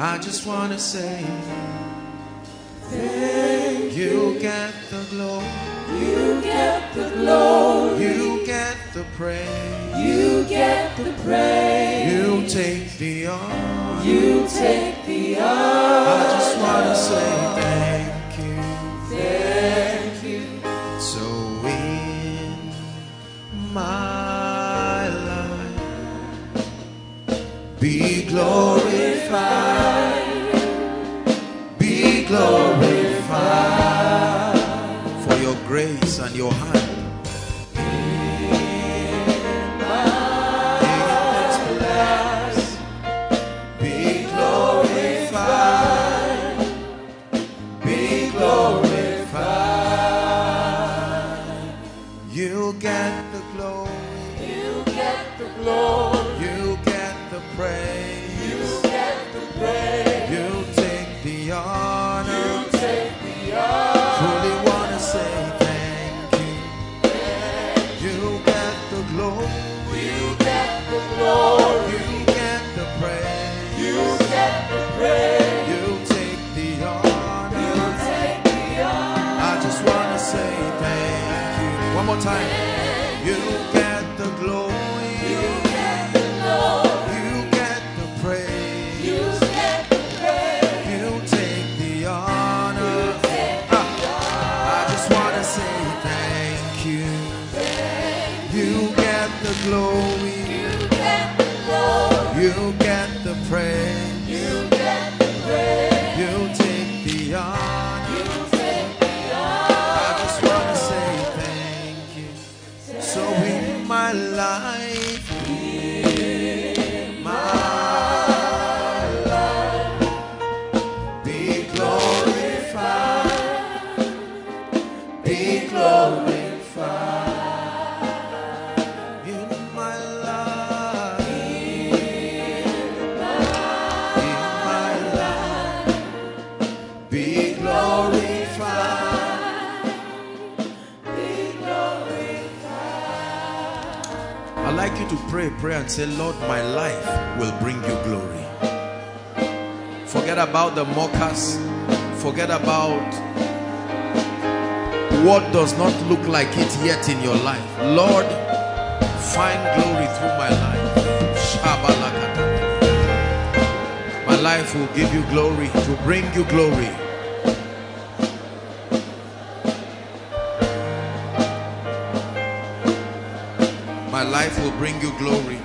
I just want to say, thank you. You get the glory. You get the glory. You get the praise. You get the praise. You take the honor. You take the honor. I just want to say thank you. Thank you. So in my life, be be glorified for your grace and your hand. Time. You to pray, pray and say, Lord, my life will bring you glory. Forget about the mockers. Forget about what does not look like it yet in your life. Lord, find glory through my life. My life will give you glory, to bring you glory. Life will bring you glory.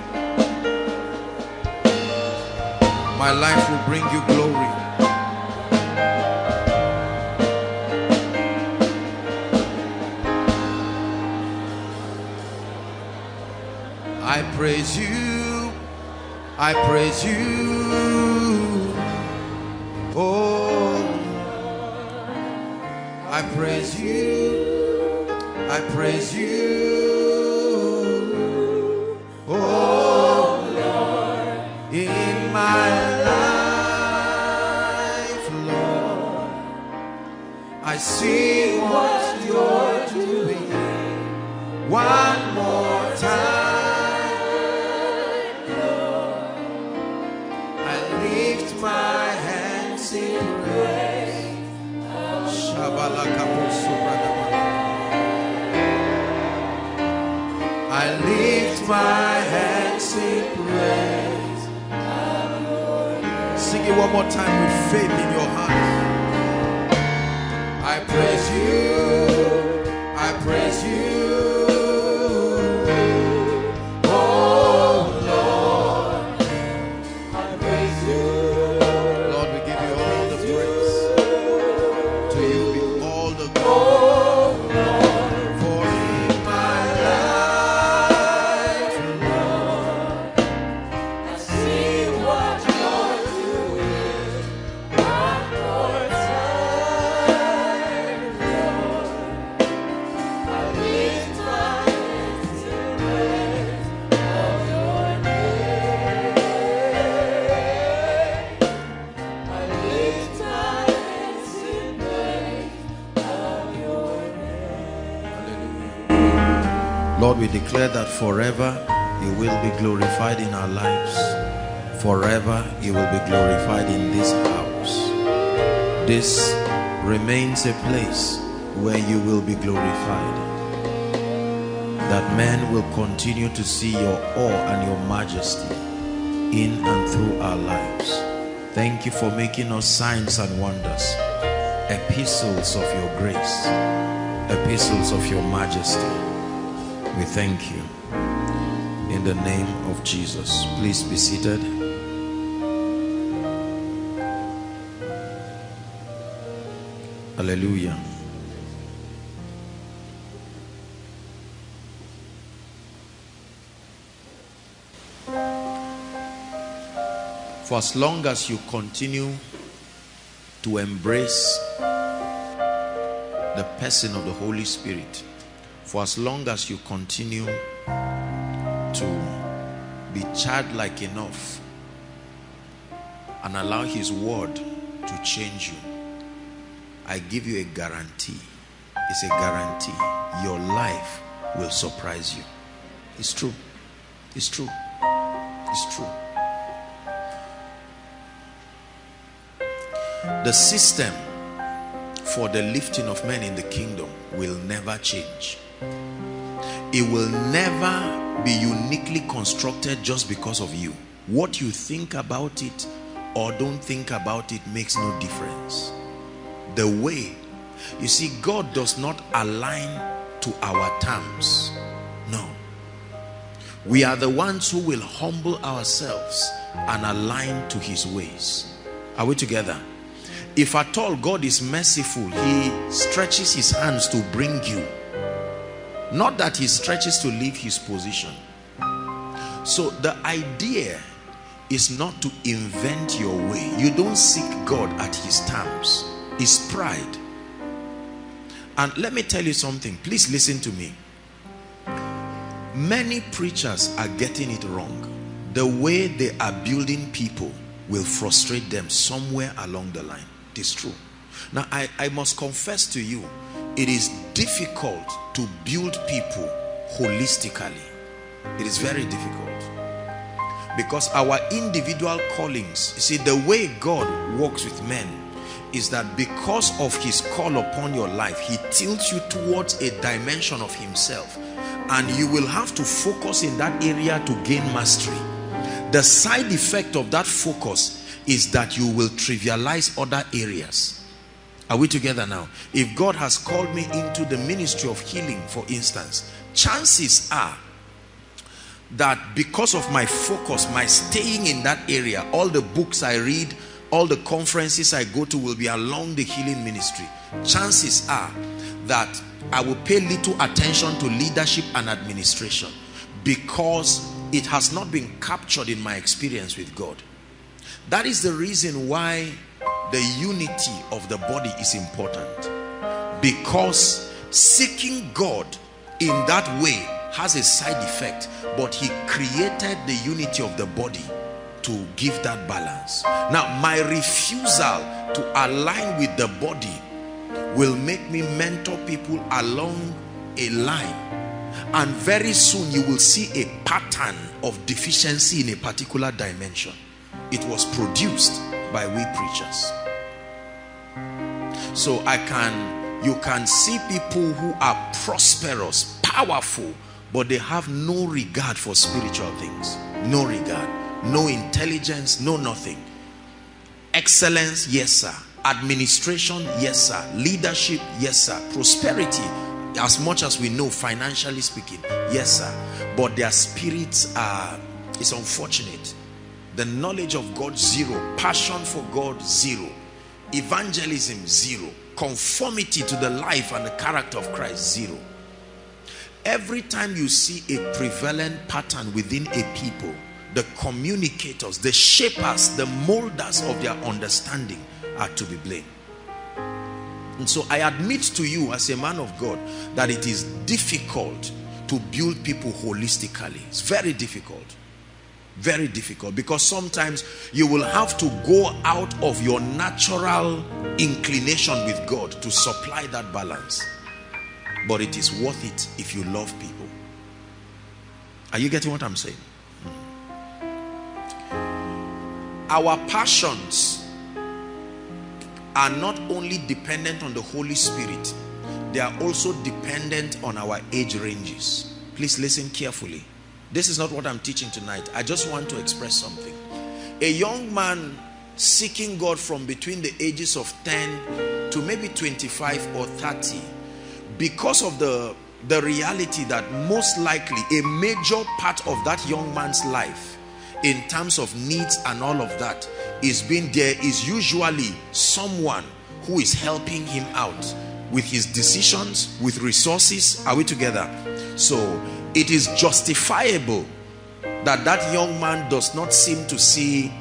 My life will bring you glory. I praise you. I praise you. Oh, I praise you. I praise you. See what you're doing. One more time, I lift my hands in praise. I lift my hands in praise. Sing it one more time with faith in your heart. I praise you. Declare that forever you will be glorified in our lives. Forever you will be glorified in this house. This remains a place where you will be glorified. That men will continue to see your awe and your majesty in and through our lives. Thank you for making us signs and wonders, epistles of your grace, epistles of your majesty. We thank you in the name of Jesus. Please be seated. Hallelujah. For as long as you continue to embrace the person of the Holy Spirit, for as long as you continue to be childlike enough and allow his word to change you i give you a guarantee. It's a guarantee. Your life will surprise you. It's true. It's true. It's true. The system for the lifting of men in the kingdom will never change it will never be uniquely constructed just because of you. What you think about it or don't think about it makes no difference. The way you see god does not align to our terms. No. We are the ones who will humble ourselves and align to his ways. Are we together? If at all god is merciful he stretches his hands to bring you not that he stretches to leave his position. So the idea is not to invent your way. You don't seek god at his terms. It's pride. And let me tell you something. Please listen to me. Many preachers are getting it wrong. The way they are building people will frustrate them somewhere along the line. It is true. Now I, I must confess to you it is difficult to build people holistically. It is very difficult. Because our individual callings you see the way god works with men is that because of his call upon your life he tilts you towards a dimension of himself. And you will have to focus in that area to gain mastery. The side effect of that focus is that you will trivialize other areas are we together now? If god has called me into the ministry of healing for instance chances are that because of my focus my staying in that area all the books i read all the conferences i go to will be along the healing ministry. Chances are that i will pay little attention to leadership and administration because it has not been captured in my experience with god. That is the reason why the unity of the body is important. Because seeking god in that way has a side effect but he created the unity of the body to give that balance. Now my refusal to align with the body will make me mentor people along a line. And very soon you will see a pattern of deficiency in a particular dimension. It was produced by we preachers so i can you can see people who are prosperous powerful but they have no regard for spiritual things no regard no intelligence no nothing excellence yes sir Administration, yes, sir. Leadership, yes, sir. Prosperity, as much as we know, financially speaking, yes, sir. But their spirits are, it's unfortunate. The knowledge of God, zero. Passion for God, zero. Evangelism, zero. Conformity to the life and the character of Christ, zero. Every time you see a prevalent pattern within a people, the communicators, the shapers, the molders of their understanding are to be blamed. And so I admit to you as a man of God that it is difficult to build people holistically. It's very difficult. Very difficult because sometimes you will have to go out of your natural inclination with God to supply that balance. But it is worth it if you love people. Are you getting what I'm saying? Hmm. Our passions are not only dependent on the Holy Spirit, they are also dependent on our age ranges. Please listen carefully. This is not what I'm teaching tonight. I just want to express something. A young man seeking God from between the ages of 10 to maybe 25 or 30 because of the the reality that most likely a major part of that young man's life in terms of needs and all of that is being there is usually someone who is helping him out with his decisions with resources are we together so it is justifiable that that young man does not seem to see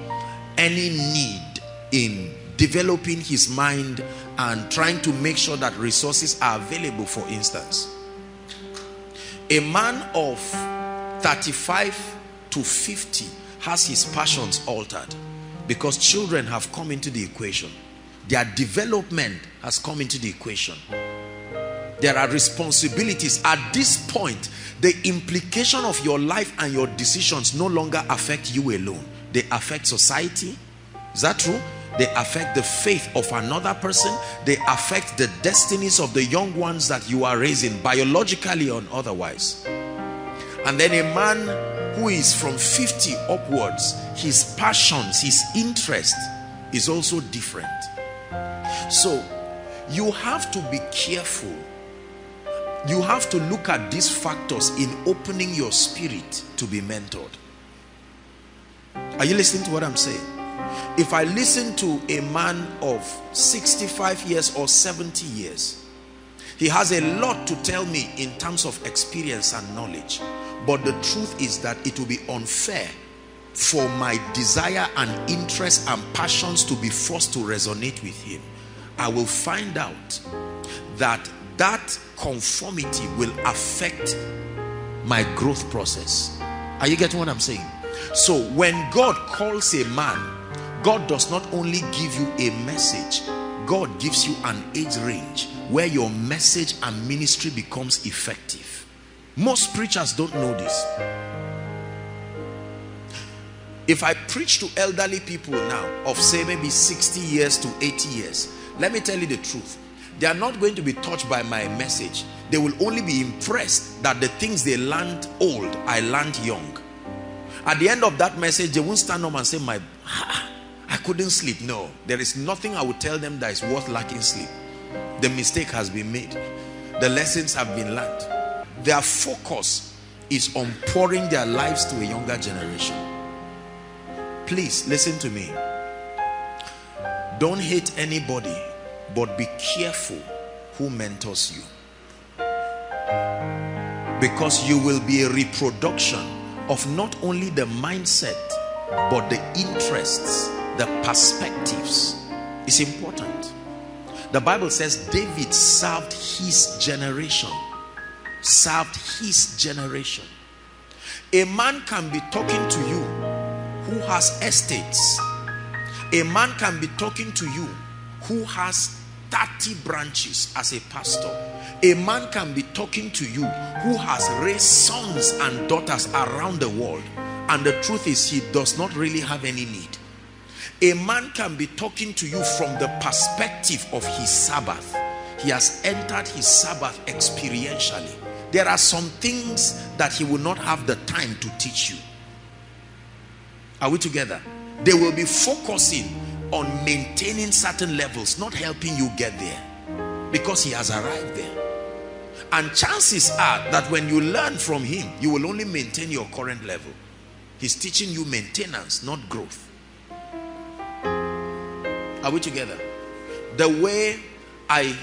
any need in developing his mind and trying to make sure that resources are available for instance. A man of 35 to 50 has his passions altered because children have come into the equation. Their development has come into the equation there are responsibilities. At this point the implication of your life and your decisions no longer affect you alone. They affect society. Is that true? They affect the faith of another person. They affect the destinies of the young ones that you are raising biologically or otherwise. And then a man who is from 50 upwards his passions his interest is also different. So you have to be careful you have to look at these factors in opening your spirit to be mentored. Are you listening to what i'm saying? If i listen to a man of 65 years or 70 years he has a lot to tell me in terms of experience and knowledge. But the truth is that it will be unfair for my desire and interest and passions to be forced to resonate with him. I will find out that that conformity will affect my growth process. Are you getting what i'm saying? So when god calls a man god does not only give you a message god gives you an age range where your message and ministry becomes effective. Most preachers don't know this. If i preach to elderly people now of say maybe 60 years to 80 years let me tell you the truth they are not going to be touched by my message. They will only be impressed that the things they learned old i learned young. At the end of that message they won't stand up and say my ah, i couldn't sleep. No there is nothing i would tell them that is worth lacking sleep. The mistake has been made. The lessons have been learned. Their focus is on pouring their lives to a younger generation. Please listen to me. Don't hate anybody but be careful who mentors you. Because you will be a reproduction of not only the mindset but the interests the perspectives. Is important. The bible says david served his generation. Served his generation. A man can be talking to you who has estates. A man can be talking to you who has 30 branches as a pastor. A man can be talking to you who has raised sons and daughters around the world and the truth is he does not really have any need. A man can be talking to you from the perspective of his sabbath. He has entered his sabbath experientially. There are some things that he will not have the time to teach you. Are we together? They will be focusing on maintaining certain levels, not helping you get there because he has arrived there. And chances are that when you learn from him, you will only maintain your current level. He's teaching you maintenance, not growth. Are we together? The way I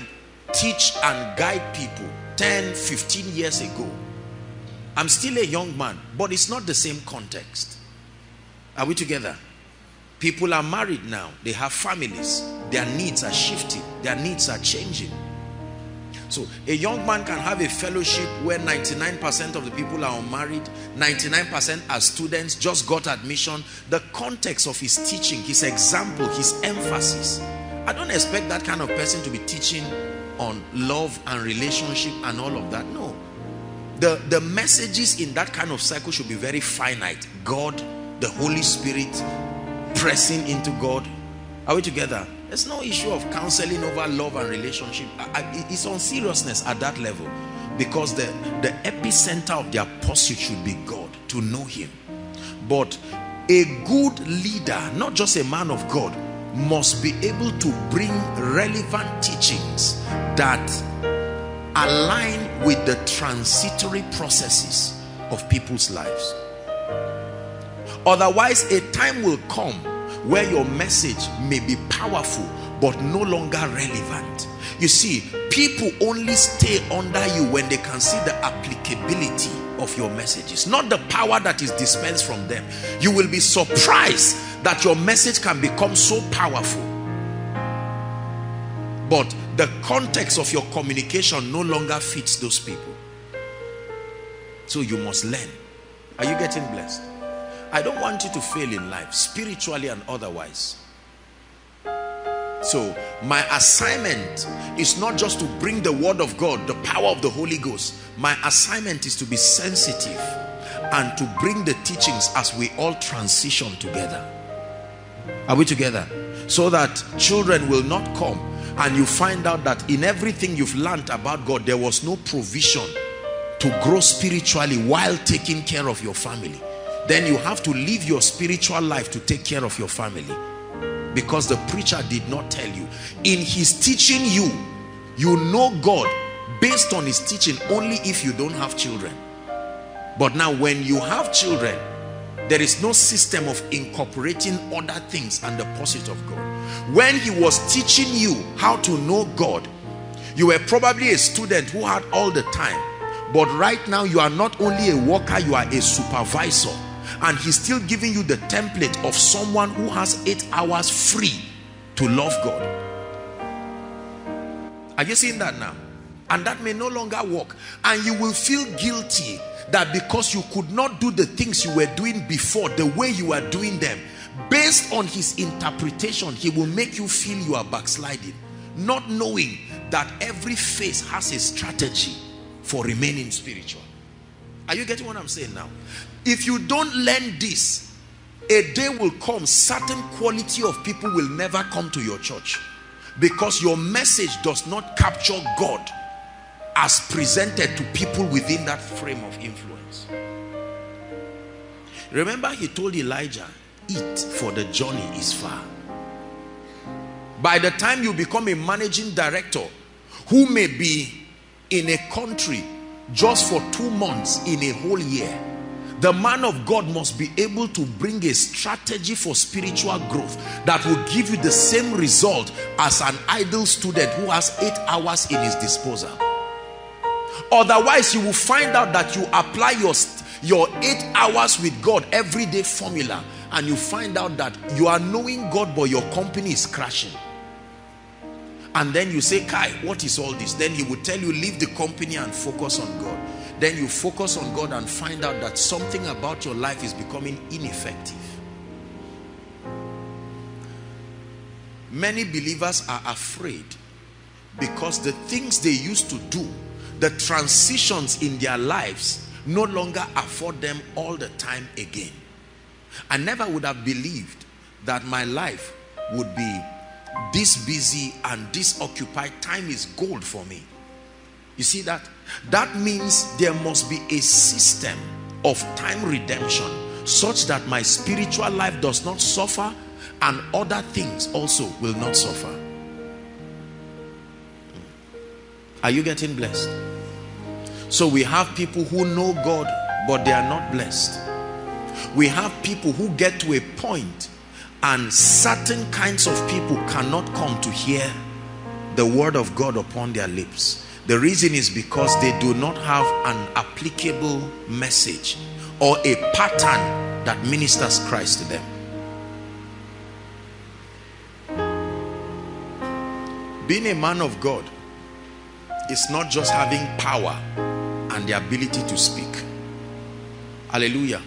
teach and guide people 10, 15 years ago, I'm still a young man, but it's not the same context. Are we together? People are married now. They have families. Their needs are shifting. Their needs are changing. So a young man can have a fellowship where 99% of the people are unmarried, 99% are students, just got admission. The context of his teaching, his example, his emphasis. I don't expect that kind of person to be teaching on love and relationship and all of that. No. The, the messages in that kind of cycle should be very finite. God, the Holy Spirit, pressing into God. Are we together? There's no issue of counseling over love and relationship. It's on seriousness at that level because the, the epicenter of their pursuit should be God, to know Him. But a good leader, not just a man of God, must be able to bring relevant teachings that align with the transitory processes of people's lives. Otherwise, a time will come where your message may be powerful but no longer relevant. You see, people only stay under you when they can see the applicability of your messages, not the power that is dispensed from them. You will be surprised that your message can become so powerful. But the context of your communication no longer fits those people. So you must learn. Are you getting blessed? I don't want you to fail in life, spiritually and otherwise. So my assignment is not just to bring the word of God, the power of the Holy Ghost. My assignment is to be sensitive and to bring the teachings as we all transition together. Are we together? So that children will not come and you find out that in everything you've learned about God, there was no provision to grow spiritually while taking care of your family then you have to live your spiritual life to take care of your family. Because the preacher did not tell you. In his teaching you you know God based on his teaching only if you don't have children. But now when you have children there is no system of incorporating other things and the pursuit of God. When he was teaching you how to know God you were probably a student who had all the time. But right now you are not only a worker you are a supervisor and he's still giving you the template of someone who has eight hours free to love God. Are you seeing that now? And that may no longer work. And you will feel guilty that because you could not do the things you were doing before the way you are doing them based on his interpretation he will make you feel you are backsliding not knowing that every phase has a strategy for remaining spiritual. Are you getting what i'm saying now if you don't learn this a day will come certain quality of people will never come to your church. Because your message does not capture God as presented to people within that frame of influence. Remember he told Elijah eat for the journey is far. By the time you become a managing director who may be in a country just for two months in a whole year the man of God must be able to bring a strategy for spiritual growth that will give you the same result as an idle student who has eight hours in his disposal. Otherwise, you will find out that you apply your, your eight hours with God everyday formula and you find out that you are knowing God but your company is crashing. And then you say, Kai, what is all this? Then he will tell you, leave the company and focus on God then you focus on God and find out that something about your life is becoming ineffective. Many believers are afraid because the things they used to do, the transitions in their lives no longer afford them all the time again. I never would have believed that my life would be this busy and this occupied. Time is gold for me. You see that? That means there must be a system of time redemption such that my spiritual life does not suffer and other things also will not suffer. Are you getting blessed? So we have people who know God, but they are not blessed. We have people who get to a point and certain kinds of people cannot come to hear the word of God upon their lips. The reason is because they do not have an applicable message or a pattern that ministers Christ to them. Being a man of God is not just having power and the ability to speak. Hallelujah.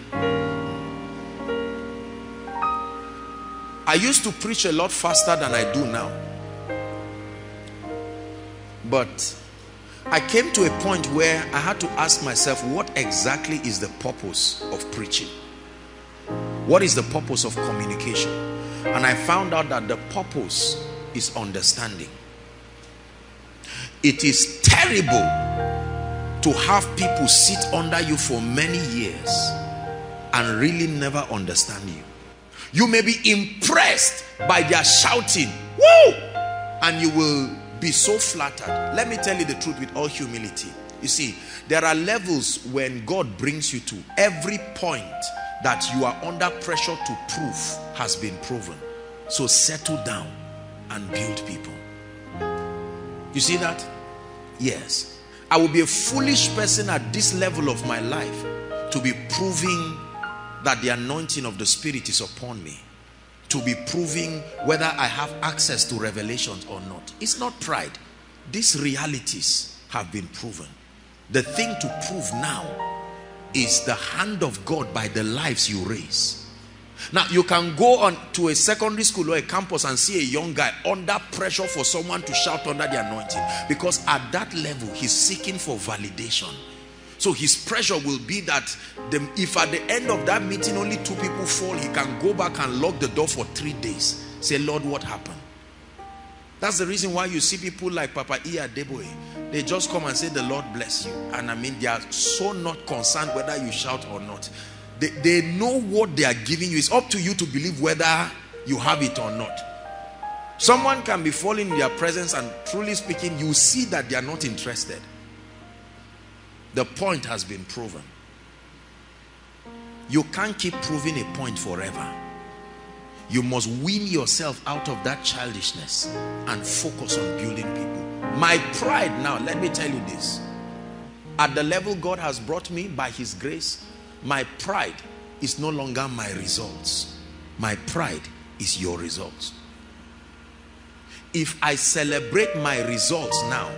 I used to preach a lot faster than I do now. But I came to a point where I had to ask myself, what exactly is the purpose of preaching? What is the purpose of communication? And I found out that the purpose is understanding. It is terrible to have people sit under you for many years and really never understand you. You may be impressed by their shouting, woo! And you will be so flattered. Let me tell you the truth with all humility. You see, there are levels when God brings you to. Every point that you are under pressure to prove has been proven. So settle down and build people. You see that? Yes. I will be a foolish person at this level of my life to be proving that the anointing of the Spirit is upon me. To be proving whether I have access to revelations or not. It's not pride. These realities have been proven. The thing to prove now is the hand of God by the lives you raise. Now, you can go on to a secondary school or a campus and see a young guy under pressure for someone to shout under the anointing because at that level, he's seeking for validation. So his pressure will be that the, if at the end of that meeting only two people fall, he can go back and lock the door for three days. Say, Lord, what happened? That's the reason why you see people like Papa Adeboye. They just come and say, the Lord bless you. And I mean, they are so not concerned whether you shout or not. They, they know what they are giving you. It's up to you to believe whether you have it or not. Someone can be falling in their presence and truly speaking, you see that they are not interested. The point has been proven. You can't keep proving a point forever. You must wean yourself out of that childishness and focus on building people. My pride now, let me tell you this. At the level God has brought me by his grace, my pride is no longer my results. My pride is your results. If I celebrate my results now,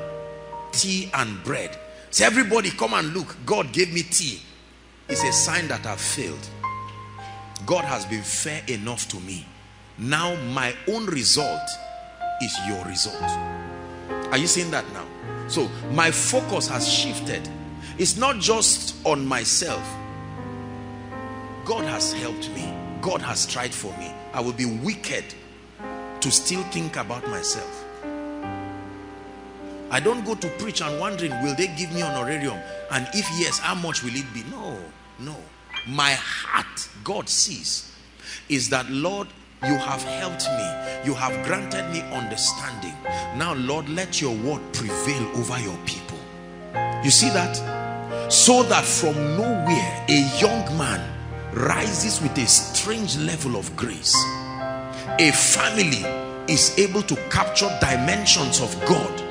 tea and bread, everybody come and look, God gave me tea. It's a sign that I've failed. God has been fair enough to me. Now my own result is your result. Are you seeing that now? So my focus has shifted. It's not just on myself. God has helped me. God has tried for me. I will be wicked to still think about myself. I don't go to preach and wondering, will they give me an honorarium? And if yes, how much will it be? No, no. My heart, God sees, is that, Lord, you have helped me. You have granted me understanding. Now, Lord, let your word prevail over your people. You see that? So that from nowhere, a young man rises with a strange level of grace. A family is able to capture dimensions of God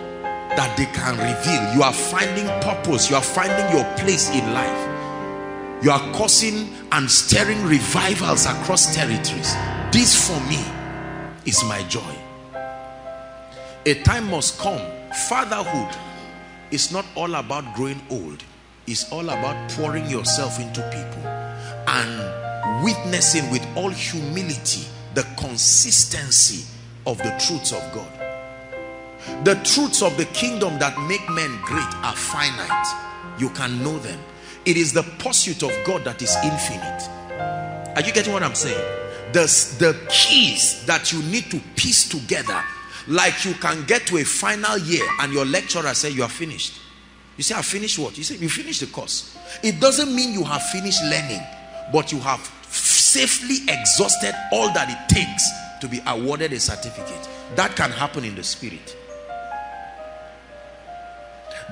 that they can reveal. You are finding purpose. You are finding your place in life. You are causing and stirring revivals across territories. This for me is my joy. A time must come. Fatherhood is not all about growing old. It's all about pouring yourself into people and witnessing with all humility the consistency of the truths of God. The truths of the kingdom that make men great are finite. You can know them. It is the pursuit of God that is infinite. Are you getting what I'm saying? The, the keys that you need to piece together like you can get to a final year and your lecturer say you are finished. You say, I finished what? You say, you finished the course. It doesn't mean you have finished learning, but you have safely exhausted all that it takes to be awarded a certificate. That can happen in the spirit.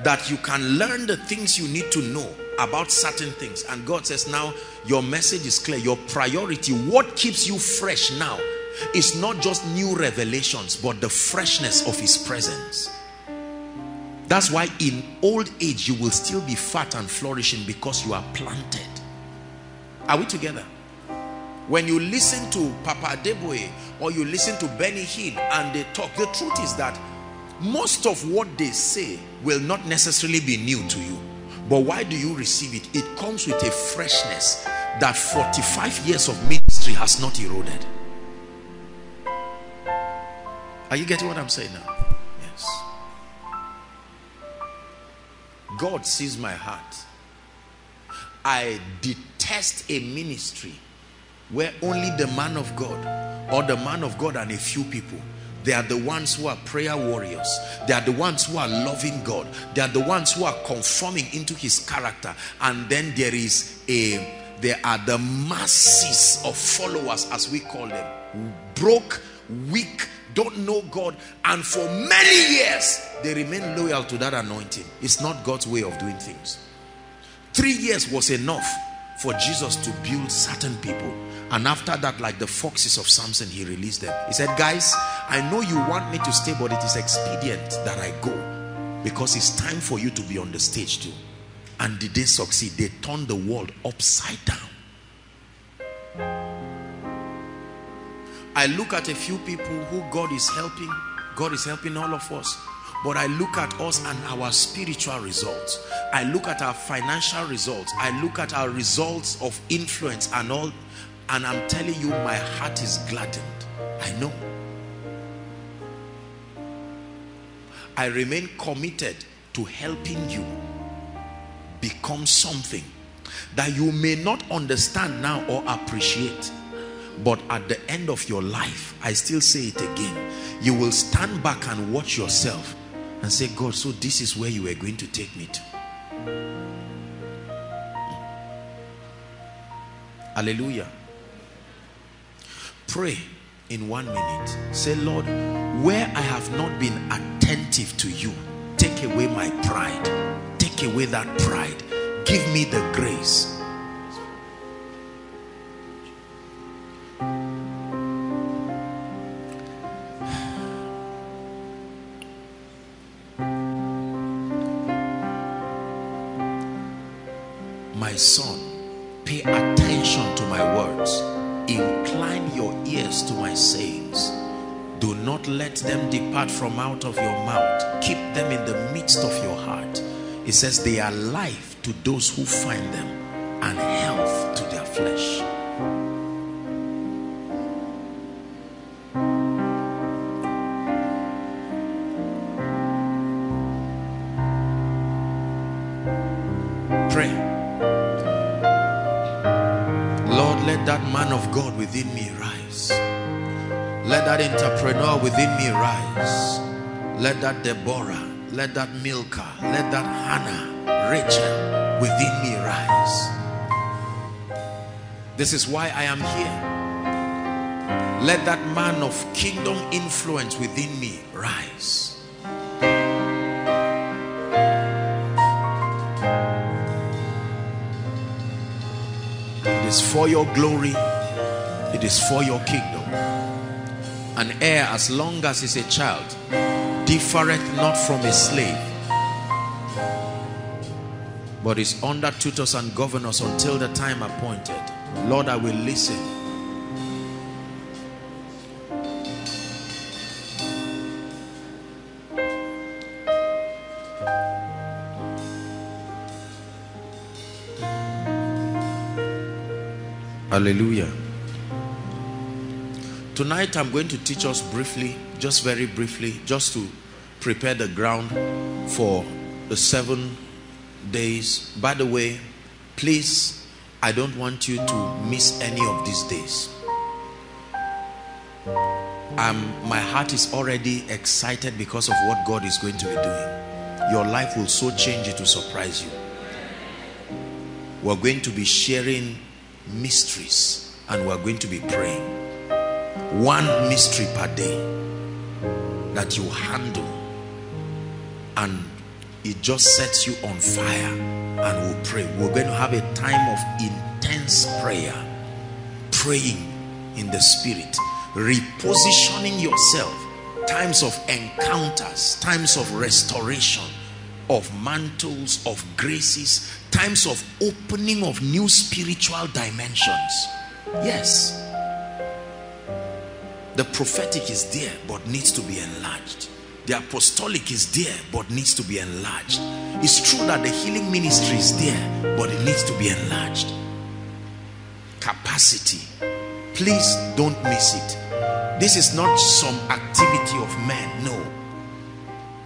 That you can learn the things you need to know about certain things. And God says, now your message is clear. Your priority, what keeps you fresh now, is not just new revelations, but the freshness of His presence. That's why in old age, you will still be fat and flourishing because you are planted. Are we together? When you listen to Papa Adeboye or you listen to Benny Hinn and they talk, the truth is that most of what they say will not necessarily be new to you. But why do you receive it? It comes with a freshness that 45 years of ministry has not eroded. Are you getting what I'm saying now? Yes. God sees my heart. I detest a ministry where only the man of God or the man of God and a few people they are the ones who are prayer warriors. They are the ones who are loving God. They are the ones who are conforming into his character. And then there is a there are the masses of followers as we call them broke weak don't know God. And for many years they remain loyal to that anointing. It's not God's way of doing things. Three years was enough for Jesus to build certain people and after that like the foxes of Samson he released them he said guys I know you want me to stay but it is expedient that I go because it's time for you to be on the stage too and did they succeed they turned the world upside down I look at a few people who God is helping God is helping all of us but I look at us and our spiritual results. I look at our financial results. I look at our results of influence and all. And I'm telling you, my heart is gladdened. I know. I remain committed to helping you become something that you may not understand now or appreciate. But at the end of your life, I still say it again, you will stand back and watch yourself and say, God, so this is where you were going to take me to. Hallelujah. Pray in one minute. Say, Lord, where I have not been attentive to you, take away my pride. Take away that pride. Give me the grace. My son, pay attention to my words. Incline your ears to my sayings. Do not let them depart from out of your mouth. Keep them in the midst of your heart. It says they are life to those who find them and health to their flesh. God within me rise. Let that entrepreneur within me rise. Let that Deborah, let that Milka, let that Hannah, Rachel within me rise. This is why I am here. Let that man of kingdom influence within me rise. It is for your glory. Is for your kingdom. An heir, as long as he's a child, differeth not from a slave, but is under tutors and governors until the time appointed. Lord, I will listen. Hallelujah. Tonight I'm going to teach us briefly, just very briefly, just to prepare the ground for the seven days. By the way, please, I don't want you to miss any of these days. Um, my heart is already excited because of what God is going to be doing. Your life will so change it will surprise you. We're going to be sharing mysteries and we're going to be praying. One mystery per day that you handle and it just sets you on fire and we'll pray. We're going to have a time of intense prayer, praying in the spirit, repositioning yourself, times of encounters, times of restoration, of mantles, of graces, times of opening of new spiritual dimensions. Yes. The prophetic is there but needs to be enlarged. The apostolic is there but needs to be enlarged. It's true that the healing ministry is there but it needs to be enlarged. Capacity. Please don't miss it. This is not some activity of men. No.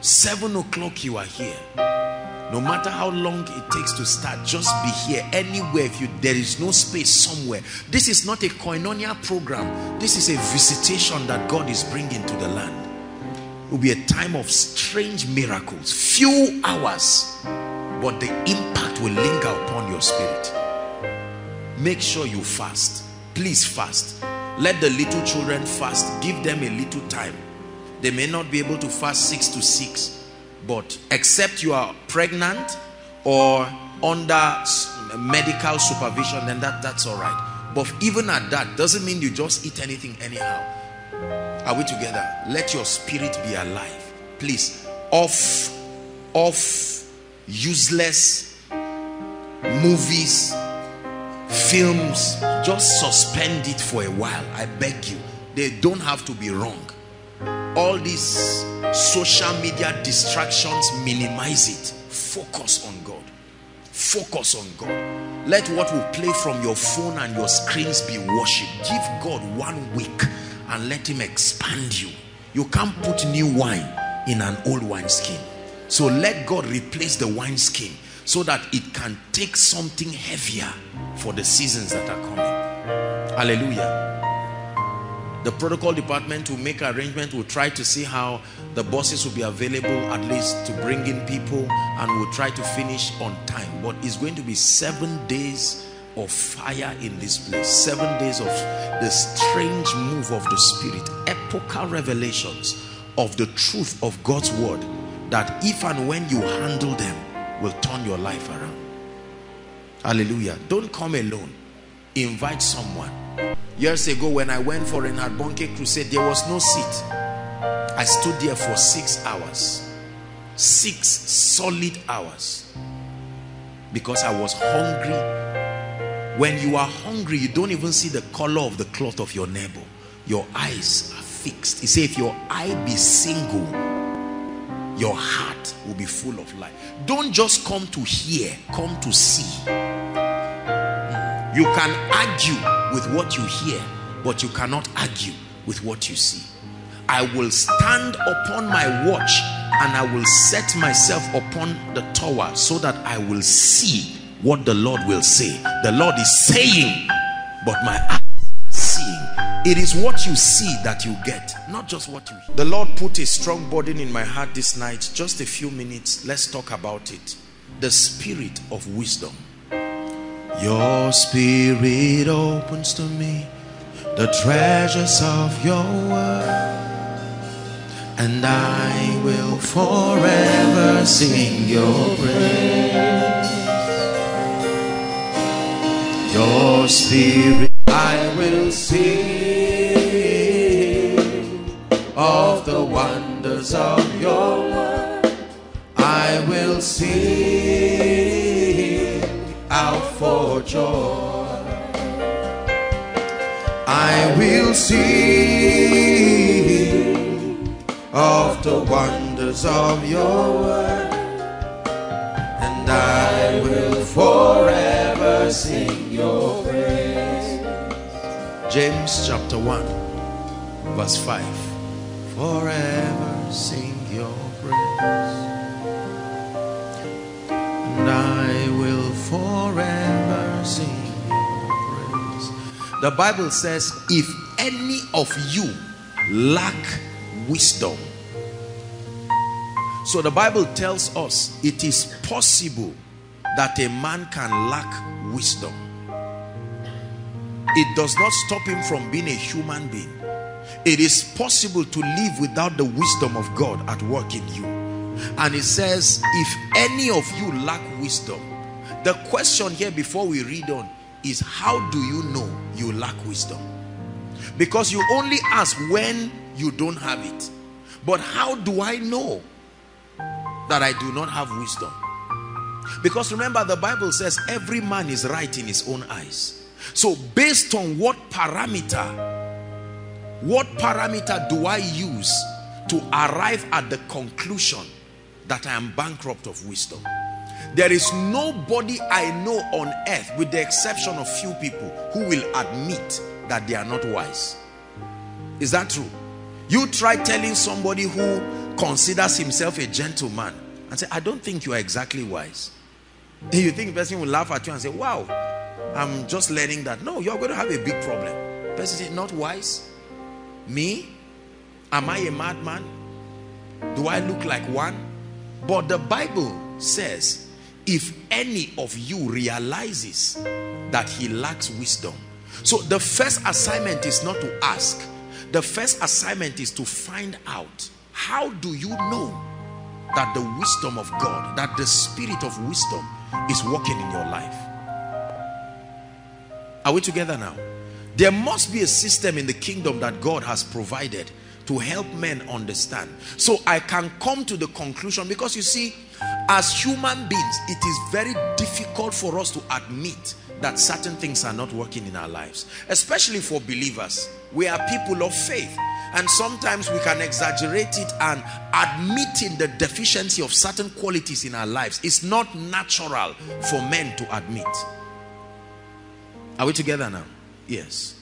Seven o'clock you are here. No matter how long it takes to start, just be here anywhere. If you there is no space somewhere, this is not a koinonia program. This is a visitation that God is bringing to the land. It will be a time of strange miracles, few hours, but the impact will linger upon your spirit. Make sure you fast. Please fast. Let the little children fast. Give them a little time. They may not be able to fast six to six, but except you are pregnant or under medical supervision, then that, that's all right. But even at that, doesn't mean you just eat anything anyhow. Are we together? Let your spirit be alive. Please, off, off useless movies, films. Just suspend it for a while. I beg you. They don't have to be wrong all these social media distractions minimize it. Focus on god. Focus on god. Let what will play from your phone and your screens be worship. Give god one week and let him expand you. You can't put new wine in an old wine skin so let god replace the wine skin so that it can take something heavier for the seasons that are coming. Hallelujah the protocol department will make arrangement. Will try to see how the buses will be available at least to bring in people and will try to finish on time. But it's going to be seven days of fire in this place. Seven days of the strange move of the spirit epochal revelations of the truth of God's word that if and when you handle them will turn your life around. Hallelujah. Don't come alone. Invite someone Years ago, when I went for an Bonnke crusade, there was no seat. I stood there for six hours. Six solid hours. Because I was hungry. When you are hungry, you don't even see the color of the cloth of your neighbor. Your eyes are fixed. He said, if your eye be single, your heart will be full of light. Don't just come to hear, come to see. You can argue with what you hear, but you cannot argue with what you see. I will stand upon my watch and I will set myself upon the tower so that I will see what the Lord will say. The Lord is saying, but my eyes are seeing. It is what you see that you get, not just what you hear. The Lord put a strong burden in my heart this night. Just a few minutes. Let's talk about it. The spirit of wisdom. Your spirit opens to me the treasures of your word, and I will forever sing your praise. Your spirit, I will sing of the wonders of your word. I will sing out for joy. I will sing of the wonders of your word, and I will forever sing your praise. James chapter 1, verse 5. Forever sing your praise The Bible says, if any of you lack wisdom, so the Bible tells us it is possible that a man can lack wisdom. it does not stop him from being a human being. It is possible to live without the wisdom of God at work in you. And it says, if any of you lack wisdom, the question here before we read on is how do you know you lack wisdom? Because you only ask when you don't have it. But how do I know that I do not have wisdom? Because remember, the Bible says every man is right in his own eyes. So, based on what parameter, what parameter do I use to arrive at the conclusion that I am bankrupt of wisdom? There is nobody I know on earth, with the exception of few people, who will admit that they are not wise. Is that true? You try telling somebody who considers himself a gentleman and say, I don't think you are exactly wise. And you think the person will laugh at you and say, Wow, I'm just learning that. No, you're going to have a big problem. The person say, Not wise? Me? Am I a madman? Do I look like one? But the Bible says, if any of you realizes that he lacks wisdom. So the first assignment is not to ask. The first assignment is to find out how do you know that the wisdom of God, that the spirit of wisdom is working in your life. Are we together now? There must be a system in the kingdom that God has provided to help men understand. So I can come to the conclusion because you see, as human beings, it is very difficult for us to admit that certain things are not working in our lives, especially for believers. We are people of faith, and sometimes we can exaggerate it and admitting the deficiency of certain qualities in our lives is not natural for men to admit. Are we together now? Yes.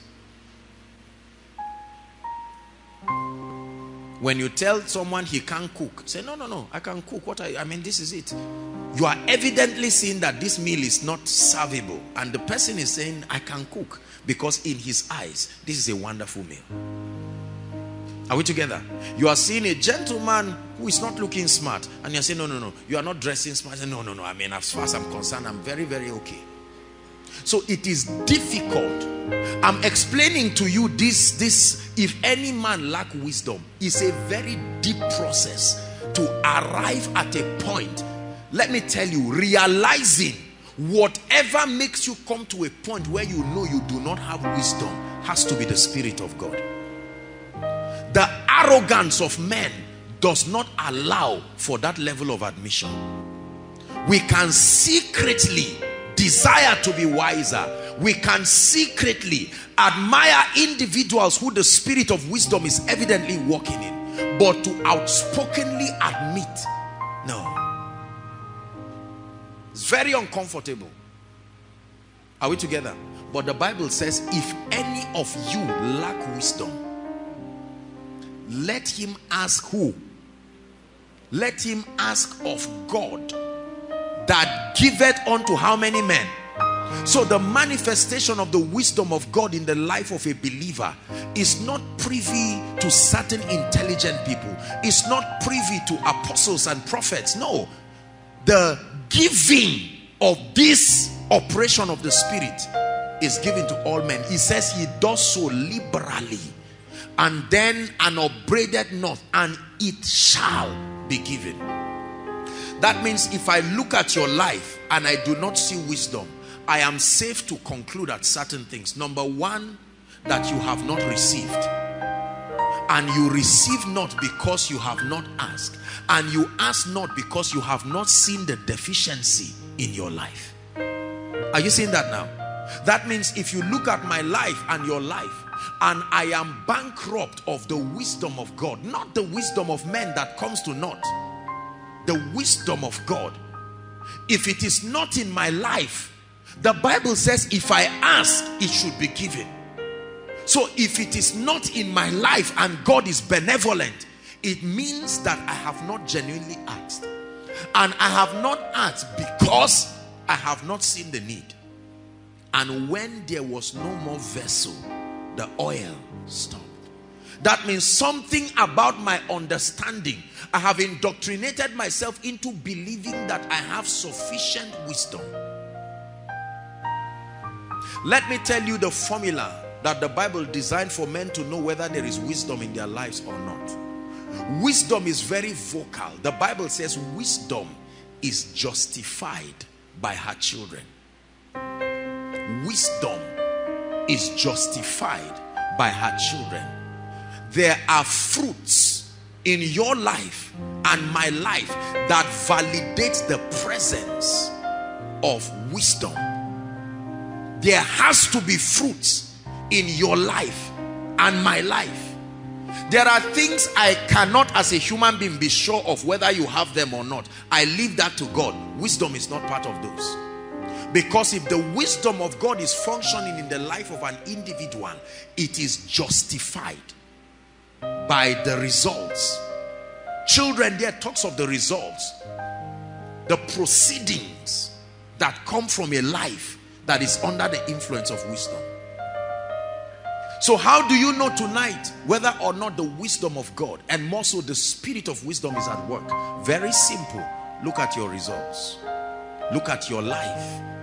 When you tell someone he can't cook, say, No, no, no, I can cook. What I, I mean, this is it. You are evidently seeing that this meal is not servable, and the person is saying, I can cook because in his eyes, this is a wonderful meal. Are we together? You are seeing a gentleman who is not looking smart, and you're saying, No, no, no, you are not dressing smart. Say, no, no, no. I mean, as far as I'm concerned, I'm very, very okay. So it is difficult. I'm explaining to you this, this, if any man lack wisdom, is a very deep process to arrive at a point. Let me tell you, realizing whatever makes you come to a point where you know you do not have wisdom has to be the Spirit of God. The arrogance of men does not allow for that level of admission. We can secretly desire to be wiser. We can secretly admire individuals who the spirit of wisdom is evidently working in. But to outspokenly admit, no. It's very uncomfortable. Are we together? But the Bible says, if any of you lack wisdom, let him ask who? Let him ask of God that giveth unto how many men? So the manifestation of the wisdom of God in the life of a believer is not privy to certain intelligent people. It's not privy to apostles and prophets. No. The giving of this operation of the spirit is given to all men. He says he does so liberally. And then an upbraided not and it shall be given. That means if I look at your life and I do not see wisdom, I am safe to conclude at certain things. Number one, that you have not received. And you receive not because you have not asked. And you ask not because you have not seen the deficiency in your life. Are you seeing that now? That means if you look at my life and your life, and I am bankrupt of the wisdom of God, not the wisdom of men that comes to naught the wisdom of God. If it is not in my life, the Bible says if I ask, it should be given. So if it is not in my life and God is benevolent, it means that I have not genuinely asked. And I have not asked because I have not seen the need. And when there was no more vessel, the oil stopped. That means something about my understanding. I have indoctrinated myself into believing that I have sufficient wisdom. Let me tell you the formula that the Bible designed for men to know whether there is wisdom in their lives or not. Wisdom is very vocal. The Bible says wisdom is justified by her children. Wisdom is justified by her children. There are fruits in your life and my life that validates the presence of wisdom. There has to be fruits in your life and my life. There are things I cannot as a human being be sure of whether you have them or not. I leave that to God. Wisdom is not part of those. Because if the wisdom of God is functioning in the life of an individual, it is justified by the results. Children there talks of the results. The proceedings that come from a life that is under the influence of wisdom. So how do you know tonight whether or not the wisdom of God and more so the spirit of wisdom is at work? Very simple. Look at your results. Look at your life.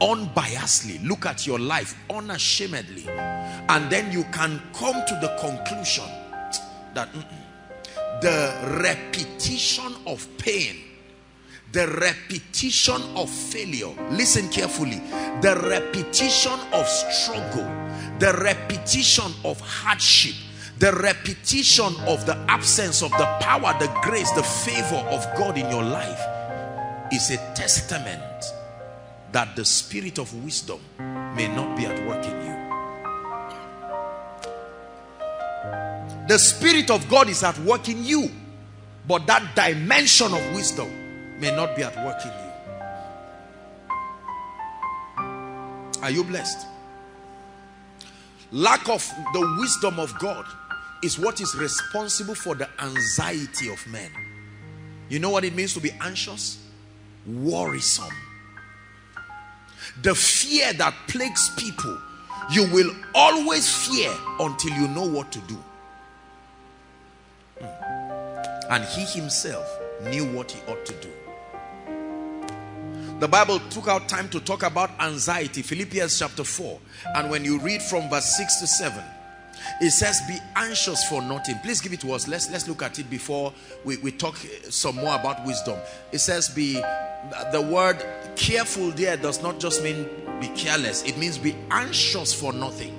Unbiasedly. Look at your life unashamedly. And then you can come to the conclusion that mm -mm, the repetition of pain the repetition of failure listen carefully the repetition of struggle the repetition of hardship the repetition of the absence of the power the grace the favor of God in your life is a testament that the spirit of wisdom may not be at work in you. The spirit of God is at work in you but that dimension of wisdom may not be at work in you. Are you blessed? Lack of the wisdom of God is what is responsible for the anxiety of men. You know what it means to be anxious? Worrisome the fear that plagues people you will always fear until you know what to do. Hmm. and he himself knew what he ought to do. The Bible took out time to talk about anxiety Philippians chapter 4 and when you read from verse 6 to 7 it says be anxious for nothing. Please give it to us. Let's let's look at it before we, we talk some more about wisdom. It says be the word careful there does not just mean be careless. It means be anxious for nothing.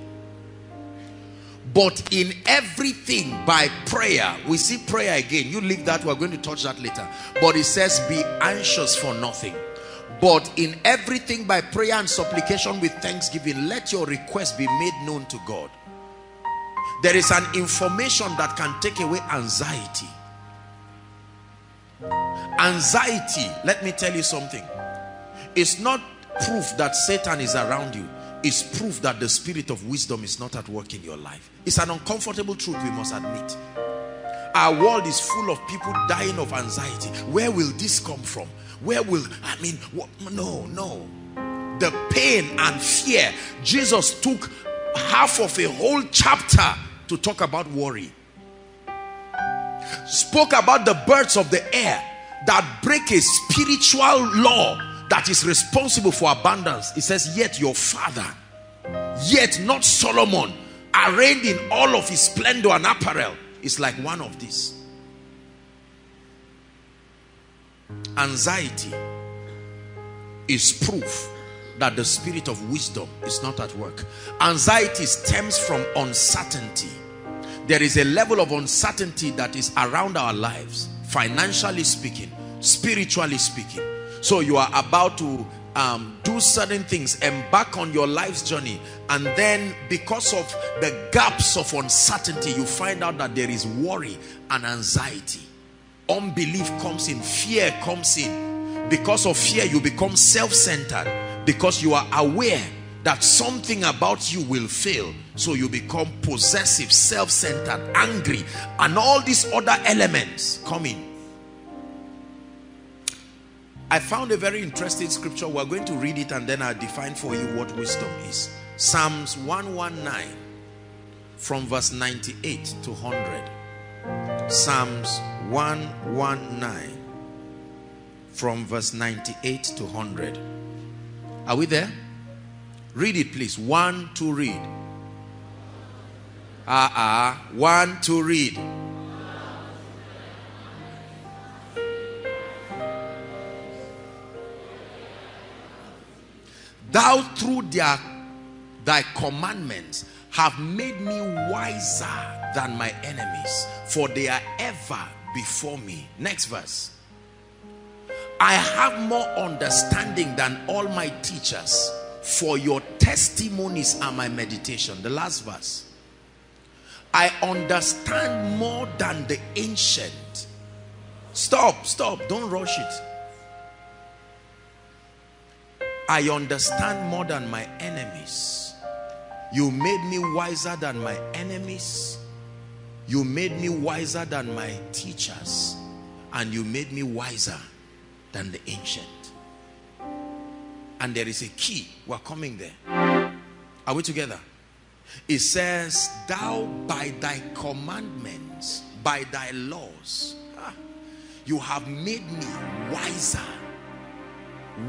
But in everything by prayer we see prayer again. You leave that we're going to touch that later. But it says be anxious for nothing. But in everything by prayer and supplication with thanksgiving let your request be made known to God. There is an information that can take away anxiety anxiety let me tell you something. It's not proof that Satan is around you. It's proof that the spirit of wisdom is not at work in your life. It's an uncomfortable truth we must admit. Our world is full of people dying of anxiety. Where will this come from? Where will i mean what, no no. The pain and fear. Jesus took half of a whole chapter to talk about worry. Spoke about the birds of the air that break a spiritual law that is responsible for abundance. It says yet your father yet not solomon arrayed in all of his splendor and apparel is like one of these. Anxiety is proof that the spirit of wisdom is not at work. Anxiety stems from uncertainty. There is a level of uncertainty that is around our lives financially speaking spiritually speaking. So you are about to um, do certain things embark on your life's journey and then because of the gaps of uncertainty you find out that there is worry and anxiety. Unbelief comes in fear comes in. Because of fear you become self-centered. Because you are aware that something about you will fail so you become possessive self-centered angry and all these other elements come in I found a very interesting scripture. We're going to read it and then I'll define for you what wisdom is. Psalms 119 from verse 98 to 100. Psalms 119 from verse 98 to 100. Are we there? Read it, please. One to read. Ah, uh. Uh, one to read. Thou through their thy commandments have made me wiser than my enemies, for they are ever before me. Next verse. I have more understanding than all my teachers, for your testimonies are my meditation. The last verse. I understand more than the ancient. Stop, stop, don't rush it. I understand more than my enemies. You made me wiser than my enemies. You made me wiser than my teachers. And you made me wiser than the ancient. And there is a key. We're coming there. Are we together? It says, Thou by thy commandments, by thy laws, ah, you have made me wiser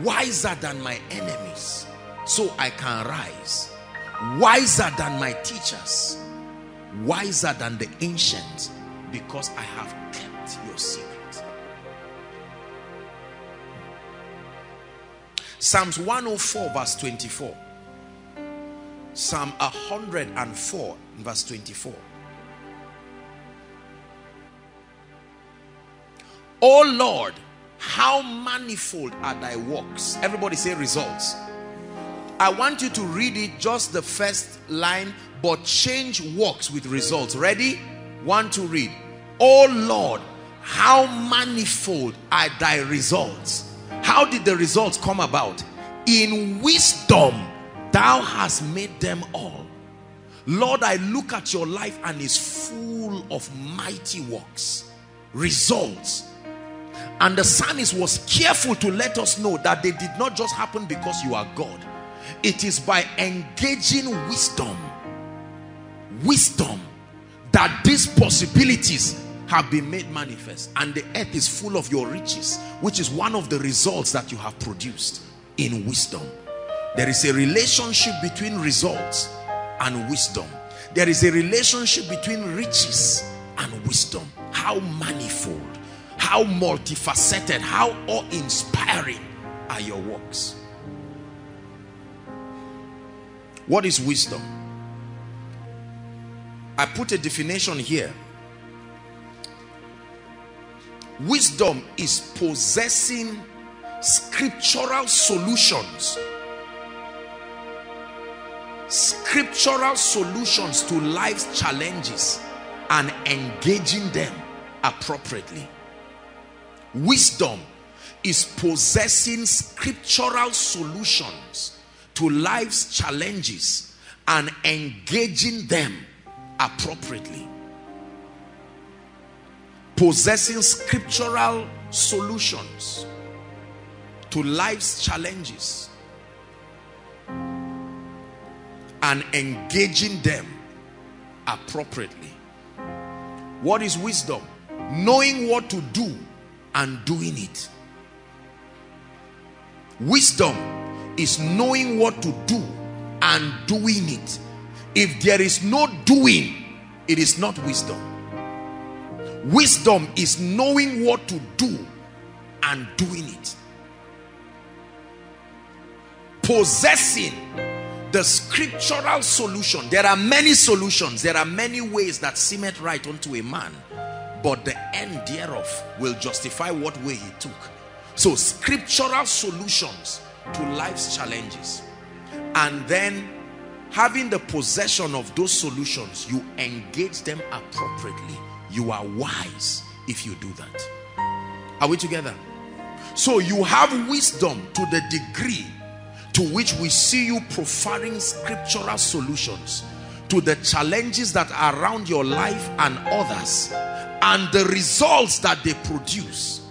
wiser than my enemies so I can rise wiser than my teachers wiser than the ancients because I have kept your secret Psalms 104 verse 24 Psalm 104 verse 24 Oh Lord how manifold are thy works. Everybody say results. I want you to read it just the first line but change works with results. Ready? One to read. Oh lord how manifold are thy results how did the results come about? In wisdom thou hast made them all. Lord i look at your life and is full of mighty works results. And the psalmist was careful to let us know that they did not just happen because you are God. It is by engaging wisdom, wisdom, that these possibilities have been made manifest. And the earth is full of your riches, which is one of the results that you have produced in wisdom. There is a relationship between results and wisdom. There is a relationship between riches and wisdom. How manifold how multifaceted, how awe-inspiring are your works. What is wisdom? I put a definition here. Wisdom is possessing scriptural solutions. Scriptural solutions to life's challenges and engaging them appropriately. Wisdom is possessing scriptural solutions to life's challenges and engaging them appropriately. Possessing scriptural solutions to life's challenges and engaging them appropriately. What is wisdom? Knowing what to do and doing it. Wisdom is knowing what to do and doing it. If there is no doing, it is not wisdom. Wisdom is knowing what to do and doing it. Possessing the scriptural solution. There are many solutions. There are many ways that seem it right unto a man but the end thereof will justify what way he took so scriptural solutions to life's challenges and then having the possession of those solutions you engage them appropriately you are wise if you do that. Are we together? So you have wisdom to the degree to which we see you profiling scriptural solutions to the challenges that are around your life and others and the results that they produce.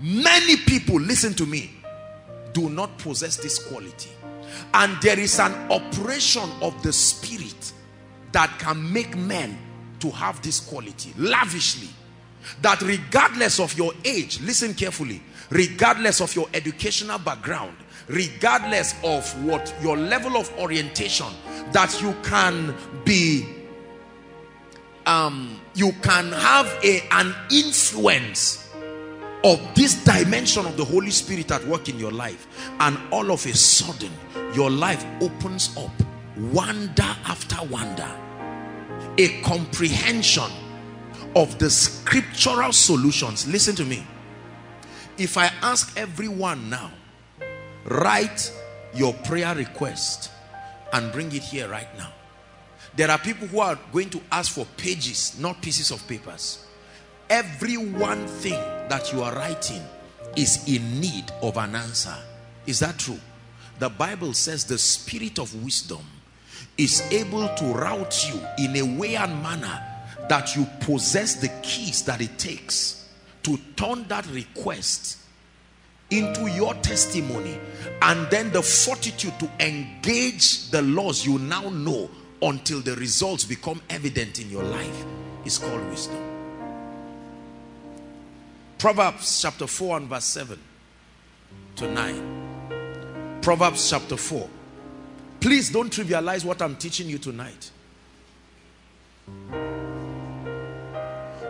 Many people listen to me do not possess this quality. And there is an operation of the spirit that can make men to have this quality lavishly that regardless of your age listen carefully regardless of your educational background, regardless of what your level of orientation, that you can be, um, you can have a, an influence of this dimension of the Holy Spirit at work in your life. And all of a sudden, your life opens up wonder after wonder. A comprehension of the scriptural solutions. Listen to me. If I ask everyone now, write your prayer request and bring it here right now. There are people who are going to ask for pages, not pieces of papers. Every one thing that you are writing is in need of an answer. Is that true? The Bible says the spirit of wisdom is able to route you in a way and manner that you possess the keys that it takes to turn that request into your testimony and then the fortitude to engage the laws you now know until the results become evident in your life is called wisdom. Proverbs chapter 4 and verse 7 to 9. Proverbs chapter 4. Please don't trivialize what I'm teaching you tonight.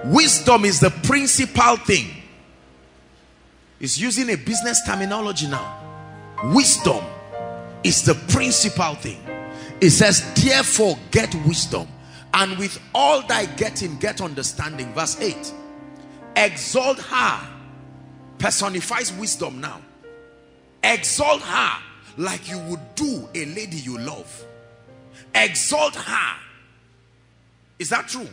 Wisdom is the principal thing. It's using a business terminology now. Wisdom is the principal thing. It says, therefore get wisdom. And with all thy getting, get understanding. Verse 8. Exalt her. Personifies wisdom now. Exalt her like you would do a lady you love. Exalt her. Is that true?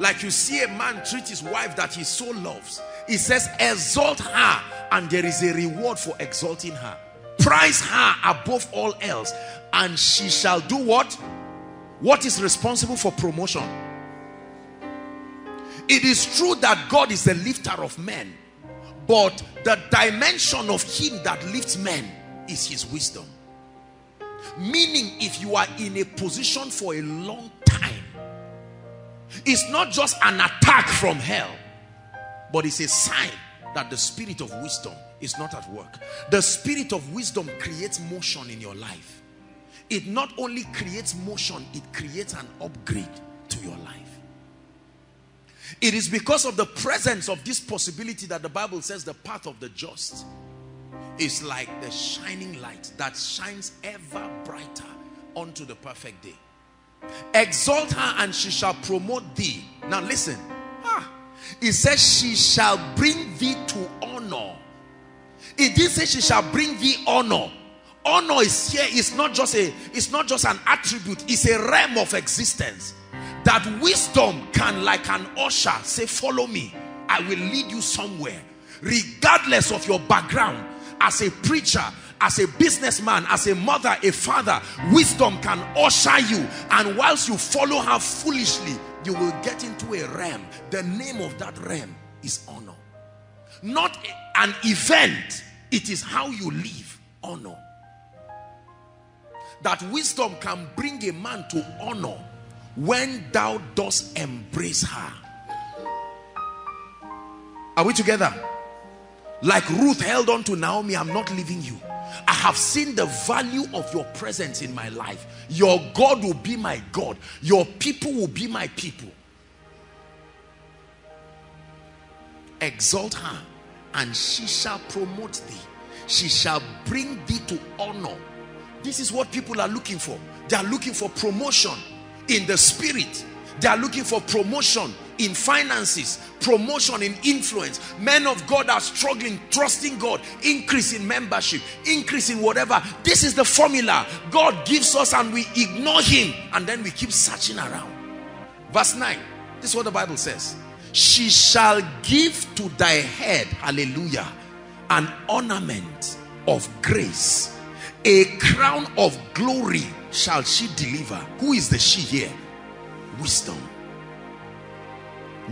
Like you see a man treat his wife that he so loves. He says, exalt her and there is a reward for exalting her. Prize her above all else and she shall do what? What is responsible for promotion? It is true that God is the lifter of men, but the dimension of him that lifts men is his wisdom. Meaning, if you are in a position for a long time, it's not just an attack from hell, but it's a sign that the spirit of wisdom is not at work. The spirit of wisdom creates motion in your life. It not only creates motion, it creates an upgrade to your life. It is because of the presence of this possibility that the Bible says the path of the just is like the shining light that shines ever brighter unto the perfect day. Exalt her and she shall promote thee. Now listen. Ah, it says she shall bring thee to honor. It did say she shall bring thee honor. Honor is here. It's not just a. It's not just an attribute. It's a realm of existence. That wisdom can, like an usher, say, "Follow me. I will lead you somewhere." Regardless of your background, as a preacher, as a businessman, as a mother, a father, wisdom can usher you. And whilst you follow her foolishly, you will get into a realm. The name of that realm is honor. Not an event, it is how you live. Honor. That wisdom can bring a man to honor when thou dost embrace her. Are we together? Like Ruth held on to Naomi, I'm not leaving you. I have seen the value of your presence in my life. Your God will be my God. Your people will be my people. Exalt her, and she shall promote thee. She shall bring thee to honor. This is what people are looking for. They are looking for promotion in the spirit. They are looking for promotion in finances, promotion in influence. Men of God are struggling, trusting God, increase in membership, increase in whatever. This is the formula God gives us, and we ignore Him, and then we keep searching around. Verse 9 this is what the Bible says She shall give to thy head, hallelujah, an ornament of grace, a crown of glory shall she deliver. Who is the she here? Wisdom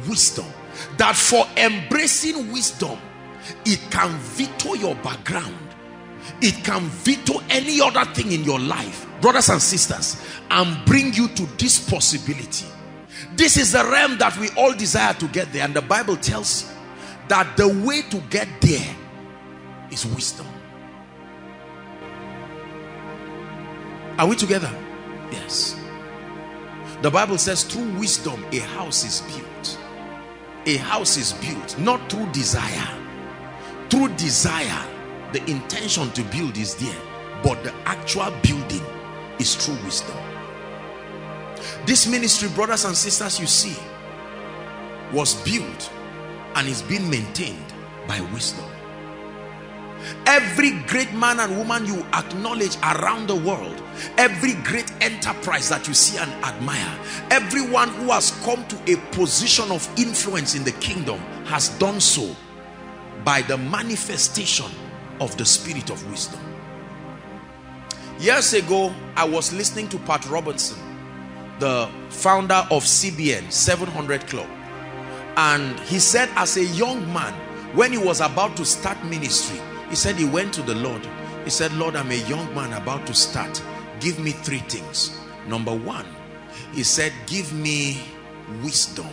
wisdom that for embracing wisdom it can veto your background it can veto any other thing in your life brothers and sisters and bring you to this possibility this is the realm that we all desire to get there and the bible tells that the way to get there is wisdom. Are we together? Yes. The Bible says through wisdom a house is built. A house is built not through desire. Through desire, the intention to build is there, but the actual building is true wisdom. This ministry, brothers and sisters, you see, was built and is being maintained by wisdom. Every great man and woman you acknowledge around the world, every great enterprise that you see and admire, everyone who has come to a position of influence in the kingdom has done so by the manifestation of the spirit of wisdom. Years ago, I was listening to Pat Robertson, the founder of CBN 700 Club. And he said as a young man, when he was about to start ministry, he said he went to the Lord. He said, Lord, I'm a young man about to start. Give me three things. Number one, he said, give me wisdom.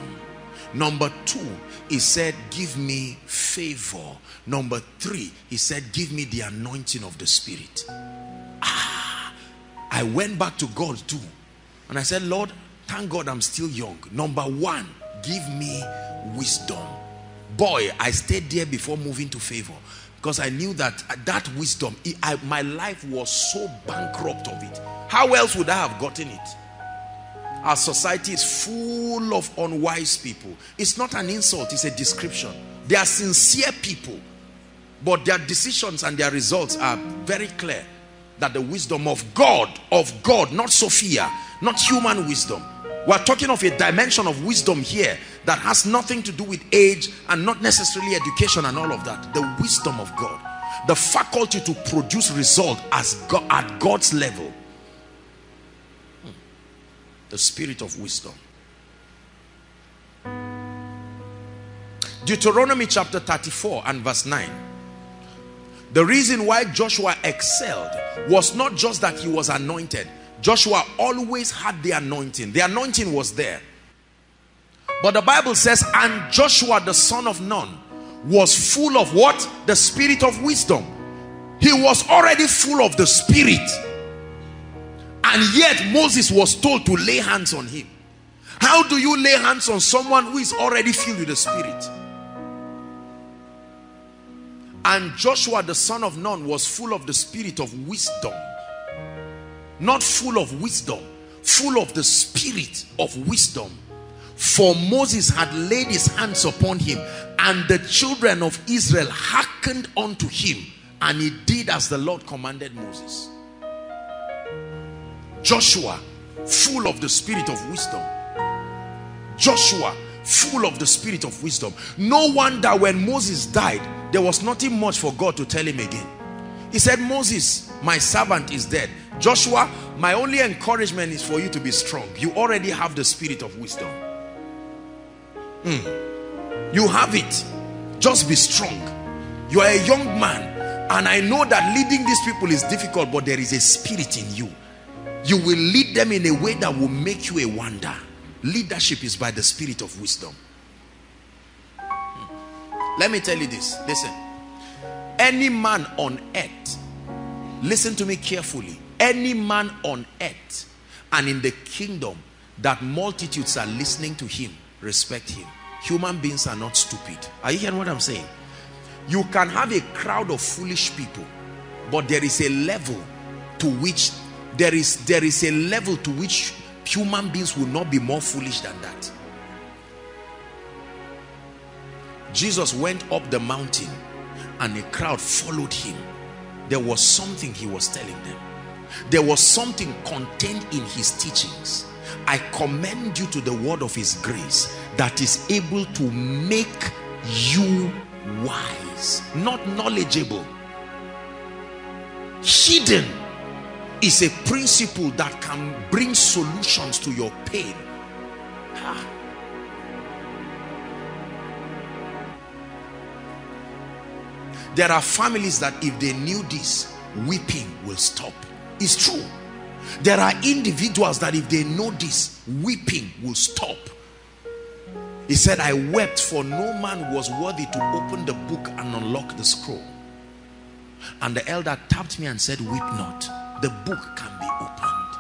Number two, he said, give me favor. Number three, he said, give me the anointing of the Spirit. Ah, I went back to God too. And I said, Lord, thank God I'm still young. Number one, give me wisdom. Boy, I stayed there before moving to favor because I knew that uh, that wisdom, I, my life was so bankrupt of it. How else would I have gotten it? Our society is full of unwise people. It's not an insult, it's a description. They are sincere people, but their decisions and their results are very clear that the wisdom of God, of God, not Sophia, not human wisdom. We're talking of a dimension of wisdom here that has nothing to do with age and not necessarily education and all of that. The wisdom of God. The faculty to produce result as God, at God's level. Hmm. The spirit of wisdom. Deuteronomy chapter 34 and verse 9. The reason why Joshua excelled was not just that he was anointed. Joshua always had the anointing. The anointing was there. But the Bible says, and Joshua the son of Nun was full of what? The spirit of wisdom. He was already full of the spirit. And yet Moses was told to lay hands on him. How do you lay hands on someone who is already filled with the spirit? And Joshua the son of Nun was full of the spirit of wisdom. Not full of wisdom, full of the spirit of wisdom. For Moses had laid his hands upon him, and the children of Israel hearkened unto him, and he did as the Lord commanded Moses. Joshua, full of the spirit of wisdom. Joshua, full of the spirit of wisdom. No wonder when Moses died, there was nothing much for God to tell him again. He said, Moses, my servant is dead. Joshua, my only encouragement is for you to be strong. You already have the spirit of wisdom. Hmm. You have it. Just be strong. You are a young man. And I know that leading these people is difficult, but there is a spirit in you. You will lead them in a way that will make you a wonder. Leadership is by the spirit of wisdom. Hmm. Let me tell you this. Listen. Any man on earth, listen to me carefully. Any man on earth and in the kingdom that multitudes are listening to him, respect him. Human beings are not stupid. Are you hearing what I'm saying? You can have a crowd of foolish people, but there is a level to which there is there is a level to which human beings will not be more foolish than that. Jesus went up the mountain and a crowd followed him. There was something he was telling them. There was something contained in his teachings. I commend you to the word of his grace that is able to make you wise, not knowledgeable. Hidden is a principle that can bring solutions to your pain. Ah. There are families that if they knew this, weeping will stop. It's true. There are individuals that if they know this, weeping will stop. He said, I wept for no man was worthy to open the book and unlock the scroll. And the elder tapped me and said, Weep not. The book can be opened.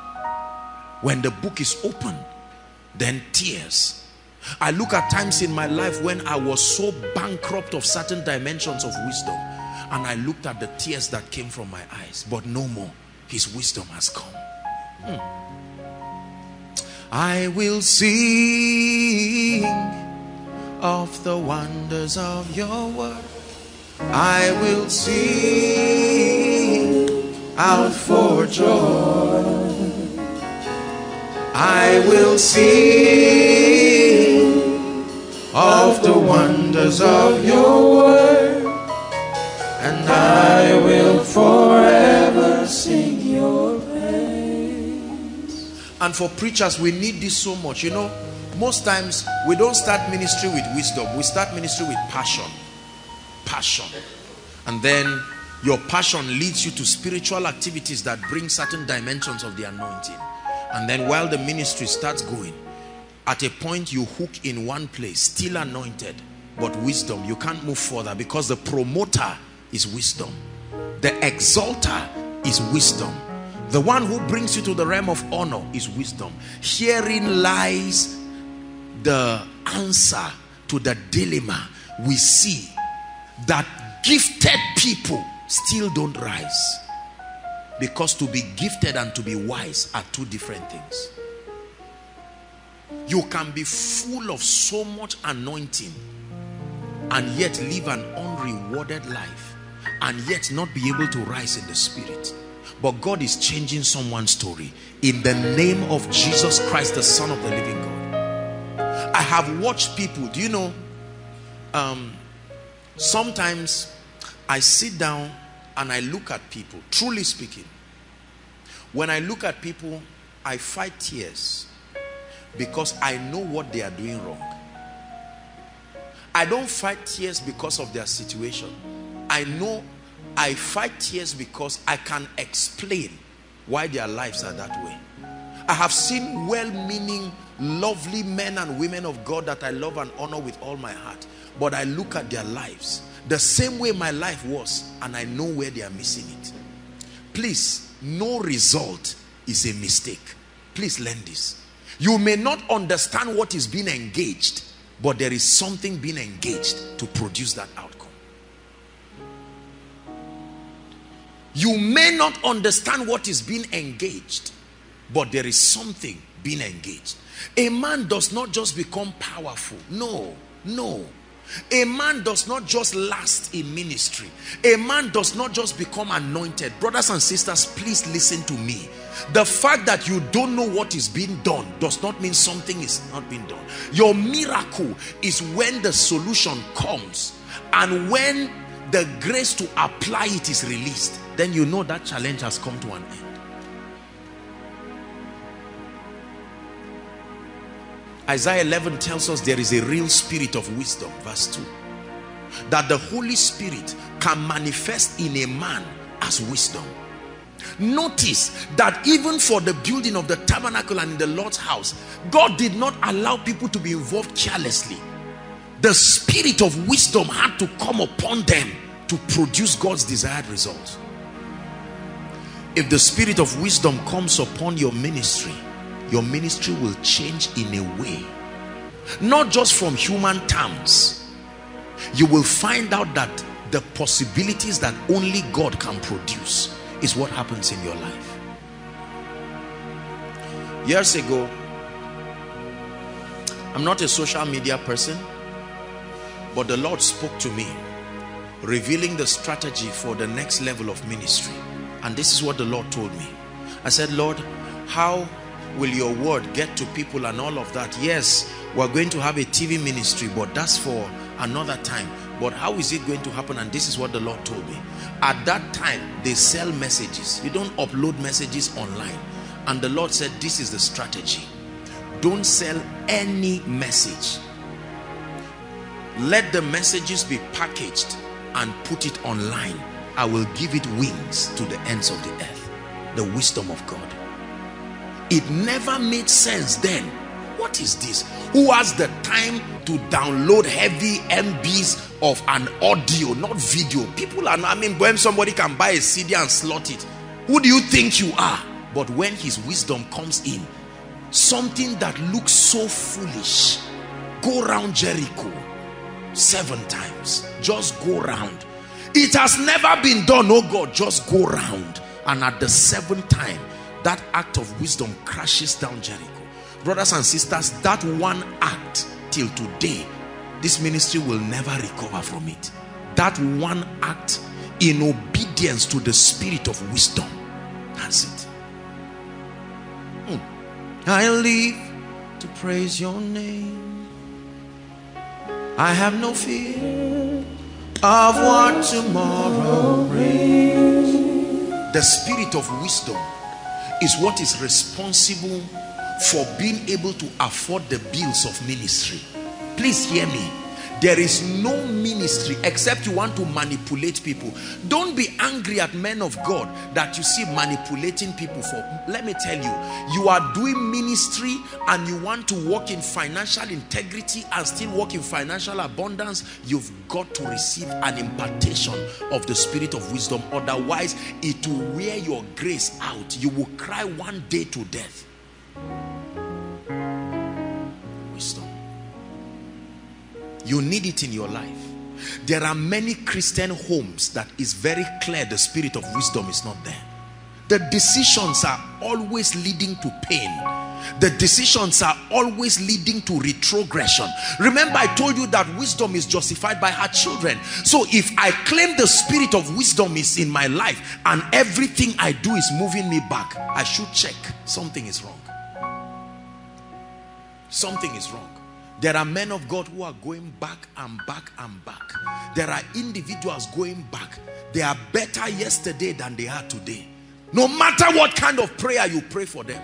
When the book is opened, then tears. I look at times in my life when I was so bankrupt of certain dimensions of wisdom, and I looked at the tears that came from my eyes, but no more. His wisdom has come. Hmm. I will sing of the wonders of your word. I will sing out for joy. I will sing of the wonders of your word, and I will forever sing. And for preachers, we need this so much. You know, most times we don't start ministry with wisdom, we start ministry with passion. Passion. And then your passion leads you to spiritual activities that bring certain dimensions of the anointing. And then while the ministry starts going, at a point you hook in one place, still anointed, but wisdom. You can't move further because the promoter is wisdom. The exalter is wisdom. The one who brings you to the realm of honor is wisdom. Herein lies the answer to the dilemma we see that gifted people still don't rise. Because to be gifted and to be wise are two different things. You can be full of so much anointing and yet live an unrewarded life and yet not be able to rise in the spirit but God is changing someone's story in the name of Jesus Christ the son of the living God I have watched people do you know um, sometimes I sit down and I look at people, truly speaking. When I look at people, I fight tears because I know what they are doing wrong. I don't fight tears because of their situation. I know I fight tears because I can explain why their lives are that way. I have seen well-meaning, lovely men and women of God that I love and honor with all my heart. But I look at their lives the same way my life was and I know where they are missing it. Please, no result is a mistake. Please learn this. You may not understand what is being engaged, but there is something being engaged to produce that outcome. You may not understand what is being engaged, but there is something being engaged. A man does not just become powerful. No, no. A man does not just last in ministry. A man does not just become anointed. Brothers and sisters, please listen to me. The fact that you don't know what is being done does not mean something is not being done. Your miracle is when the solution comes and when the grace to apply it is released. Then you know that challenge has come to an end. Isaiah 11 tells us there is a real spirit of wisdom, verse 2. That the Holy Spirit can manifest in a man as wisdom. Notice that even for the building of the tabernacle and in the Lord's house, God did not allow people to be involved carelessly. The spirit of wisdom had to come upon them to produce God's desired results. If the spirit of wisdom comes upon your ministry, your ministry will change in a way. Not just from human terms. You will find out that the possibilities that only God can produce is what happens in your life. Years ago I'm not a social media person but the Lord spoke to me revealing the strategy for the next level of ministry and this is what the Lord told me. I said Lord how will your word get to people and all of that? Yes we're going to have a tv ministry but that's for another time. But how is it going to happen? And this is what the lord told me. At that time they sell messages. You don't upload messages online. And the lord said this is the strategy. Don't sell any message. Let the messages be packaged and put it online i will give it wings to the ends of the earth the wisdom of god it never made sense then what is this who has the time to download heavy mbs of an audio, not video. People are not, I mean, when somebody can buy a CD and slot it, who do you think you are? But when his wisdom comes in, something that looks so foolish, go around Jericho seven times. Just go round. It has never been done, oh God, just go round. And at the seventh time, that act of wisdom crashes down Jericho. Brothers and sisters, that one act till today, this ministry will never recover from it. That one act in obedience to the spirit of wisdom. That's it. Hmm. I live to praise your name. I have no fear of what tomorrow brings. The spirit of wisdom is what is responsible for being able to afford the bills of ministry. Please hear me. There is no ministry except you want to manipulate people. Don't be angry at men of God that you see manipulating people for. Let me tell you, you are doing ministry and you want to walk in financial integrity and still walk in financial abundance. You've got to receive an impartation of the spirit of wisdom. Otherwise, it will wear your grace out. You will cry one day to death. Wisdom. You need it in your life. There are many Christian homes that is very clear the spirit of wisdom is not there. The decisions are always leading to pain. The decisions are always leading to retrogression. Remember, I told you that wisdom is justified by her children. So if I claim the spirit of wisdom is in my life and everything I do is moving me back, I should check something is wrong. Something is wrong. There are men of God who are going back and back and back. There are individuals going back. They are better yesterday than they are today. No matter what kind of prayer you pray for them.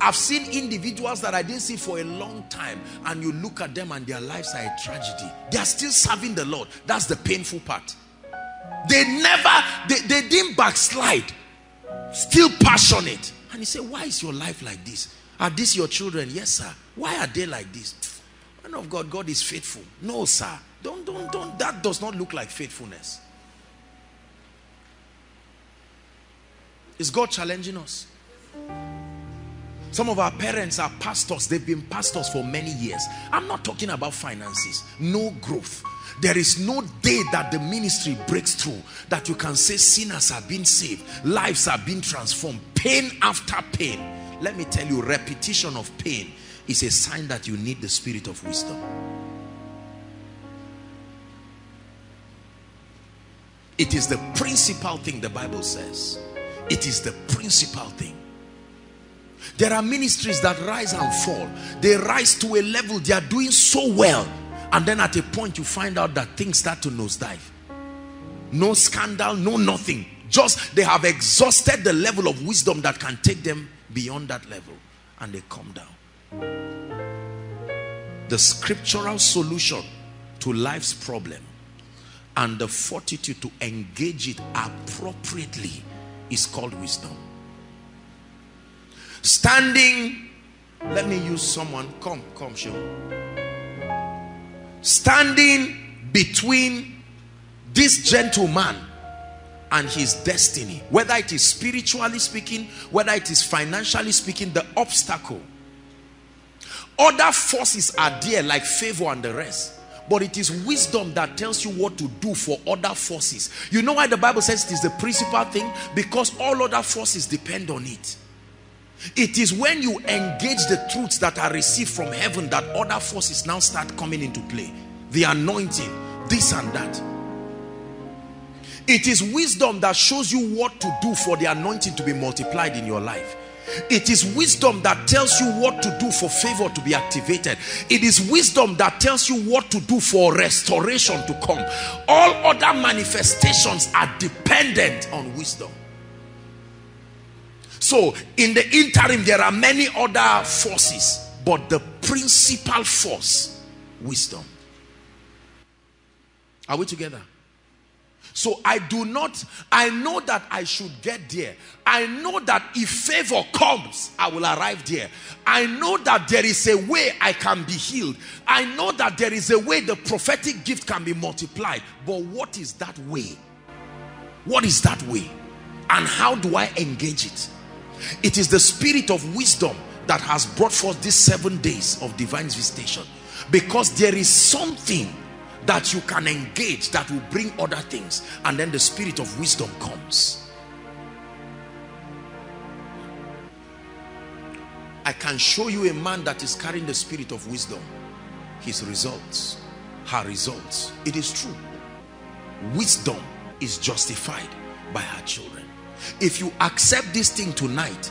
I've seen individuals that I didn't see for a long time and you look at them and their lives are a tragedy. They are still serving the Lord. That's the painful part. They never, they, they didn't backslide. Still passionate. And he said, why is your life like this? Are these your children? Yes, sir. Why are they like this? Man of God, God is faithful. No, sir. Don't, don't, don't. That does not look like faithfulness. Is God challenging us? Some of our parents are pastors. They've been pastors for many years. I'm not talking about finances. No growth. There is no day that the ministry breaks through that you can say sinners are being saved. Lives are being transformed. Pain after pain. Let me tell you, repetition of pain is a sign that you need the spirit of wisdom. It is the principal thing the Bible says. It is the principal thing. There are ministries that rise and fall. They rise to a level, they are doing so well. And then at a point you find out that things start to nosedive. No scandal, no nothing. Just they have exhausted the level of wisdom that can take them beyond that level. And they come down. The scriptural solution to life's problem and the fortitude to engage it appropriately is called wisdom. Standing, let me use someone. Come, come, show. Standing between this gentleman and his destiny, whether it is spiritually speaking, whether it is financially speaking, the obstacle. Other forces are there, like favor and the rest. But it is wisdom that tells you what to do for other forces. You know why the Bible says it is the principal thing? Because all other forces depend on it. It is when you engage the truths that are received from heaven that other forces now start coming into play. The anointing, this and that. It is wisdom that shows you what to do for the anointing to be multiplied in your life. It is wisdom that tells you what to do for favor to be activated. It is wisdom that tells you what to do for restoration to come. All other manifestations are dependent on wisdom. So in the interim, there are many other forces, but the principal force, wisdom. Are we together? So I do not, I know that I should get there. I know that if favor comes, I will arrive there. I know that there is a way I can be healed. I know that there is a way the prophetic gift can be multiplied. But what is that way? What is that way? And how do I engage it? It is the spirit of wisdom that has brought forth these seven days of divine visitation. Because there is something that you can engage that will bring other things and then the spirit of wisdom comes. I can show you a man that is carrying the spirit of wisdom. His results her results. It is true. Wisdom is justified by her children. If you accept this thing tonight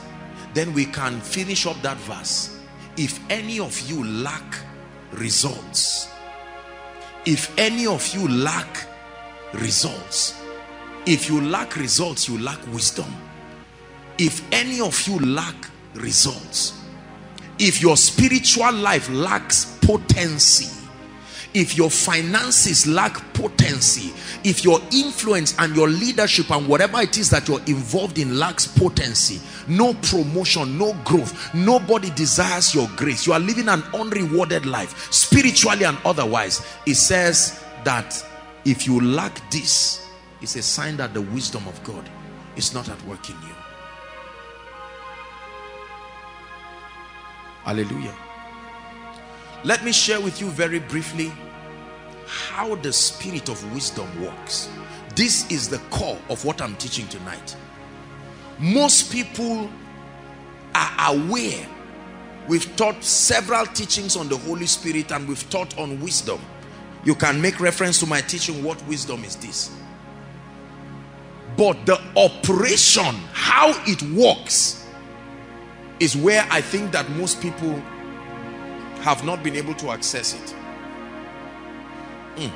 then we can finish up that verse. If any of you lack results if any of you lack results if you lack results you lack wisdom. If any of you lack results if your spiritual life lacks potency if your finances lack potency if your influence and your leadership and whatever it is that you're involved in lacks potency no promotion no growth nobody desires your grace. You are living an unrewarded life spiritually and otherwise. It says that if you lack this it's a sign that the wisdom of God is not at work in you. Hallelujah. Let me share with you very briefly how the spirit of wisdom works. This is the core of what I'm teaching tonight. Most people are aware. We've taught several teachings on the Holy Spirit and we've taught on wisdom. You can make reference to my teaching what wisdom is this? But the operation how it works is where I think that most people have not been able to access it mm.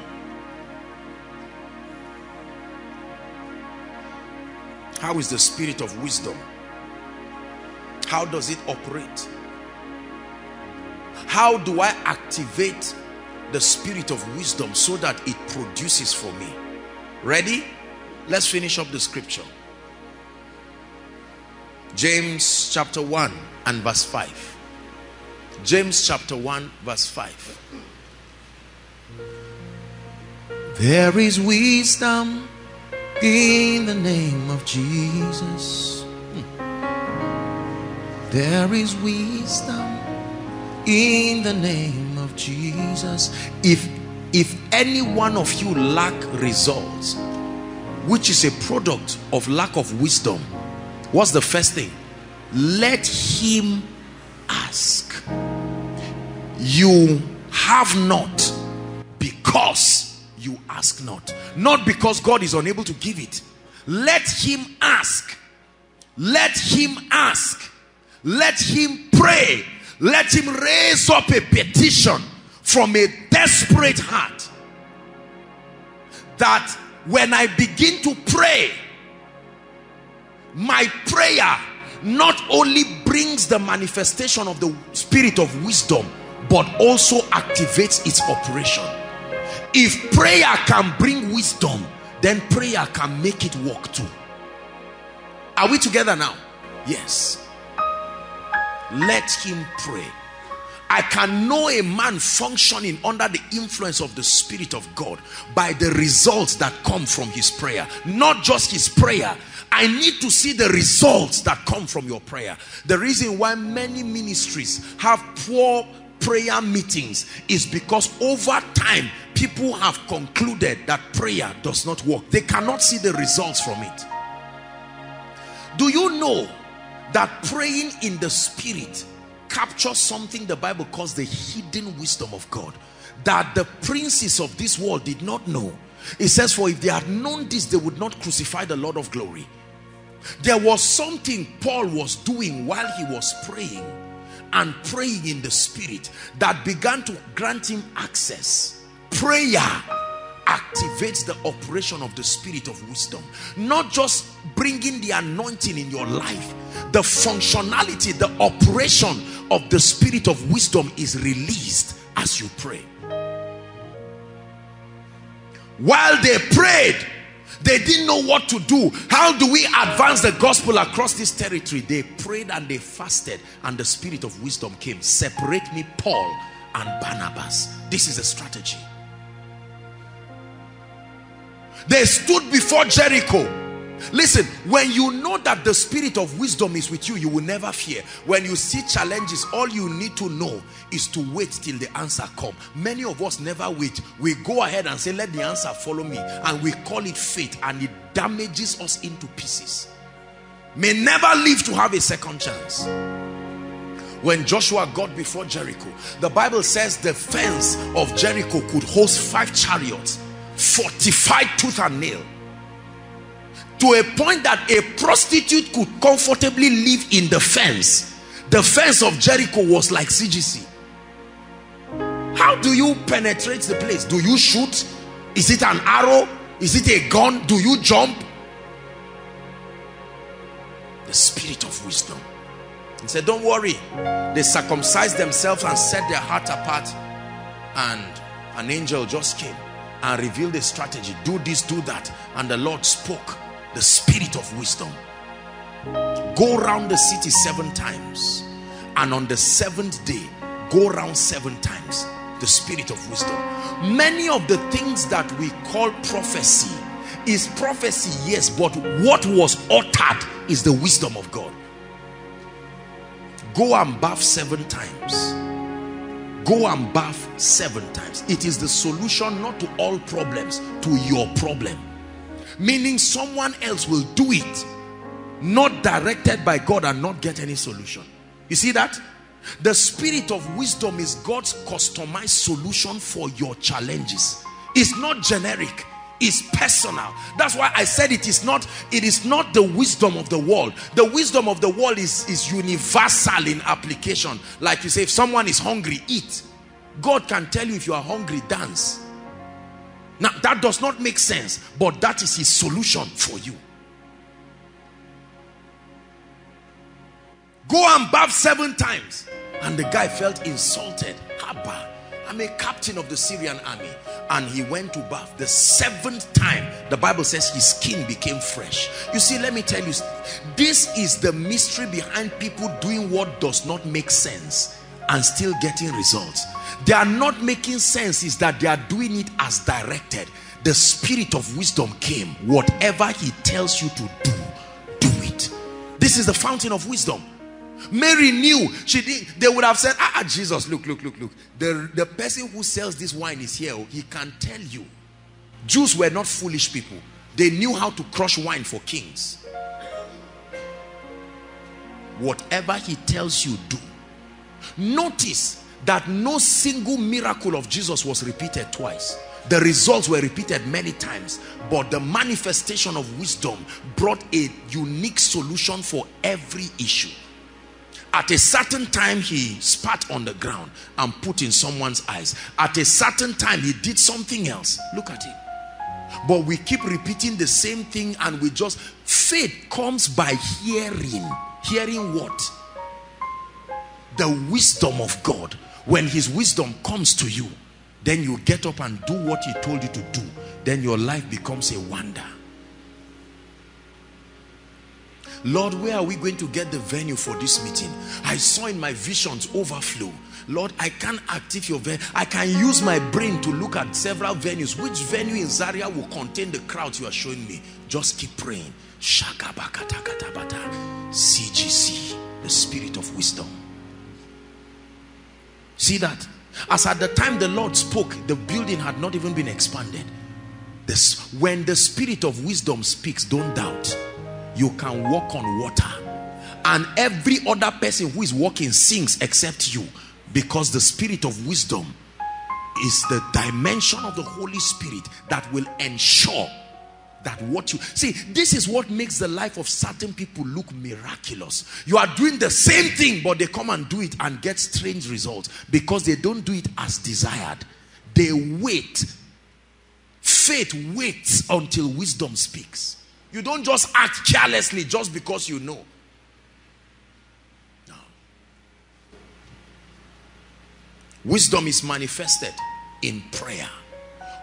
how is the spirit of wisdom? How does it operate? How do I activate the spirit of wisdom so that it produces for me? Ready? Let's finish up the scripture. James chapter 1 and verse 5 James chapter 1 verse 5 there is wisdom in the name of Jesus. There is wisdom in the name of Jesus. If if any one of you lack results which is a product of lack of wisdom what's the first thing? Let him ask. You have not because you ask not. Not because God is unable to give it. Let him ask. Let him ask. Let him pray. Let him raise up a petition from a desperate heart. That when I begin to pray my prayer not only brings the manifestation of the spirit of wisdom but also activates its operation if prayer can bring wisdom then prayer can make it work too are we together now yes let him pray I can know a man functioning under the influence of the Spirit of God by the results that come from his prayer. Not just his prayer. I need to see the results that come from your prayer. The reason why many ministries have poor prayer meetings is because over time people have concluded that prayer does not work. They cannot see the results from it. Do you know that praying in the spirit captures something the Bible calls the hidden wisdom of God that the princes of this world did not know. It says, for if they had known this, they would not crucify the Lord of glory. There was something Paul was doing while he was praying and praying in the spirit that began to grant him access. Prayer activates the operation of the spirit of wisdom not just bringing the anointing in your life the functionality the operation of the spirit of wisdom is released as you pray while they prayed They didn't know what to do. How do we advance the gospel across this territory? They prayed and they fasted, and the spirit of wisdom came. Separate me, Paul and Barnabas. This is a strategy. They stood before Jericho. Listen, when you know that the spirit of wisdom is with you, you will never fear. When you see challenges, all you need to know is to wait till the answer come. Many of us never wait. We go ahead and say, let the answer follow me. And we call it fate and it damages us into pieces. May never live to have a second chance. When Joshua got before Jericho, the Bible says the fence of Jericho could host five chariots, fortified tooth and nail to a point that a prostitute could comfortably live in the fence. The fence of Jericho was like CGC. How do you penetrate the place? Do you shoot? Is it an arrow? Is it a gun? Do you jump? The spirit of wisdom. He said, Don't worry. They circumcised themselves and set their heart apart. And an angel just came and revealed a strategy. Do this, do that. And the Lord spoke the spirit of wisdom. Go around the city seven times and on the seventh day go around seven times the spirit of wisdom. Many of the things that we call prophecy is prophecy yes but what was uttered is the wisdom of God. Go and bath seven times. Go and bath seven times. It is the solution not to all problems to your problem meaning someone else will do it not directed by God and not get any solution. You see that? The spirit of wisdom is God's customized solution for your challenges. It's not generic. It's personal. That's why I said it is not it is not the wisdom of the world. The wisdom of the world is is universal in application. Like you say if someone is hungry eat. God can tell you if you are hungry dance now, that does not make sense, but that is his solution for you. Go and bath seven times. And the guy felt insulted. Haba, I'm a captain of the Syrian army. And he went to bath. The seventh time, the Bible says his skin became fresh. You see, let me tell you, this is the mystery behind people doing what does not make sense and still getting results they are not making sense is that they are doing it as directed. The spirit of wisdom came. Whatever he tells you to do do it. This is the fountain of wisdom. Mary knew. She did they would have said ah, ah Jesus look look look look. The the person who sells this wine is here. He can tell you. Jews were not foolish people. They knew how to crush wine for kings. Whatever he tells you do. Notice that no single miracle of Jesus was repeated twice. The results were repeated many times, but the manifestation of wisdom brought a unique solution for every issue. At a certain time, he spat on the ground and put in someone's eyes. At a certain time, he did something else. Look at him. But we keep repeating the same thing and we just, faith comes by hearing. Hearing what? The wisdom of God when his wisdom comes to you then you get up and do what he told you to do then your life becomes a wonder Lord, where are we going to get the venue for this meeting? I saw in my visions overflow. Lord, I can't active your venue. I can use my brain to look at several venues. Which venue in Zaria will contain the crowds you are showing me? Just keep praying. CGC, the spirit of wisdom. See that? As at the time the Lord spoke, the building had not even been expanded. This, when the spirit of wisdom speaks, don't doubt. You can walk on water. And every other person who is walking sinks except you. Because the spirit of wisdom is the dimension of the Holy Spirit that will ensure that what you see this is what makes the life of certain people look miraculous. You are doing the same thing but they come and do it and get strange results because they don't do it as desired. They wait. Faith waits until wisdom speaks. You don't just act carelessly just because you know. No. Wisdom is manifested in prayer.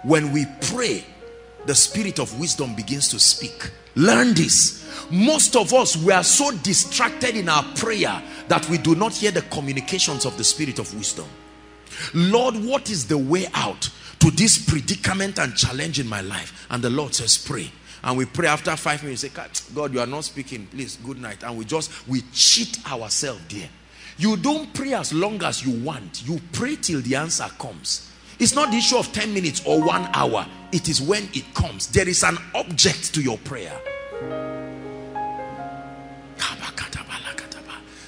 When we pray the spirit of wisdom begins to speak. Learn this. Most of us, we are so distracted in our prayer that we do not hear the communications of the spirit of wisdom. Lord, what is the way out to this predicament and challenge in my life? And the Lord says, pray. And we pray after five minutes, say, God, you are not speaking. Please, good night. And we just, we cheat ourselves there. You don't pray as long as you want. You pray till the answer comes. It's not the issue of 10 minutes or one hour. It is when it comes. There is an object to your prayer.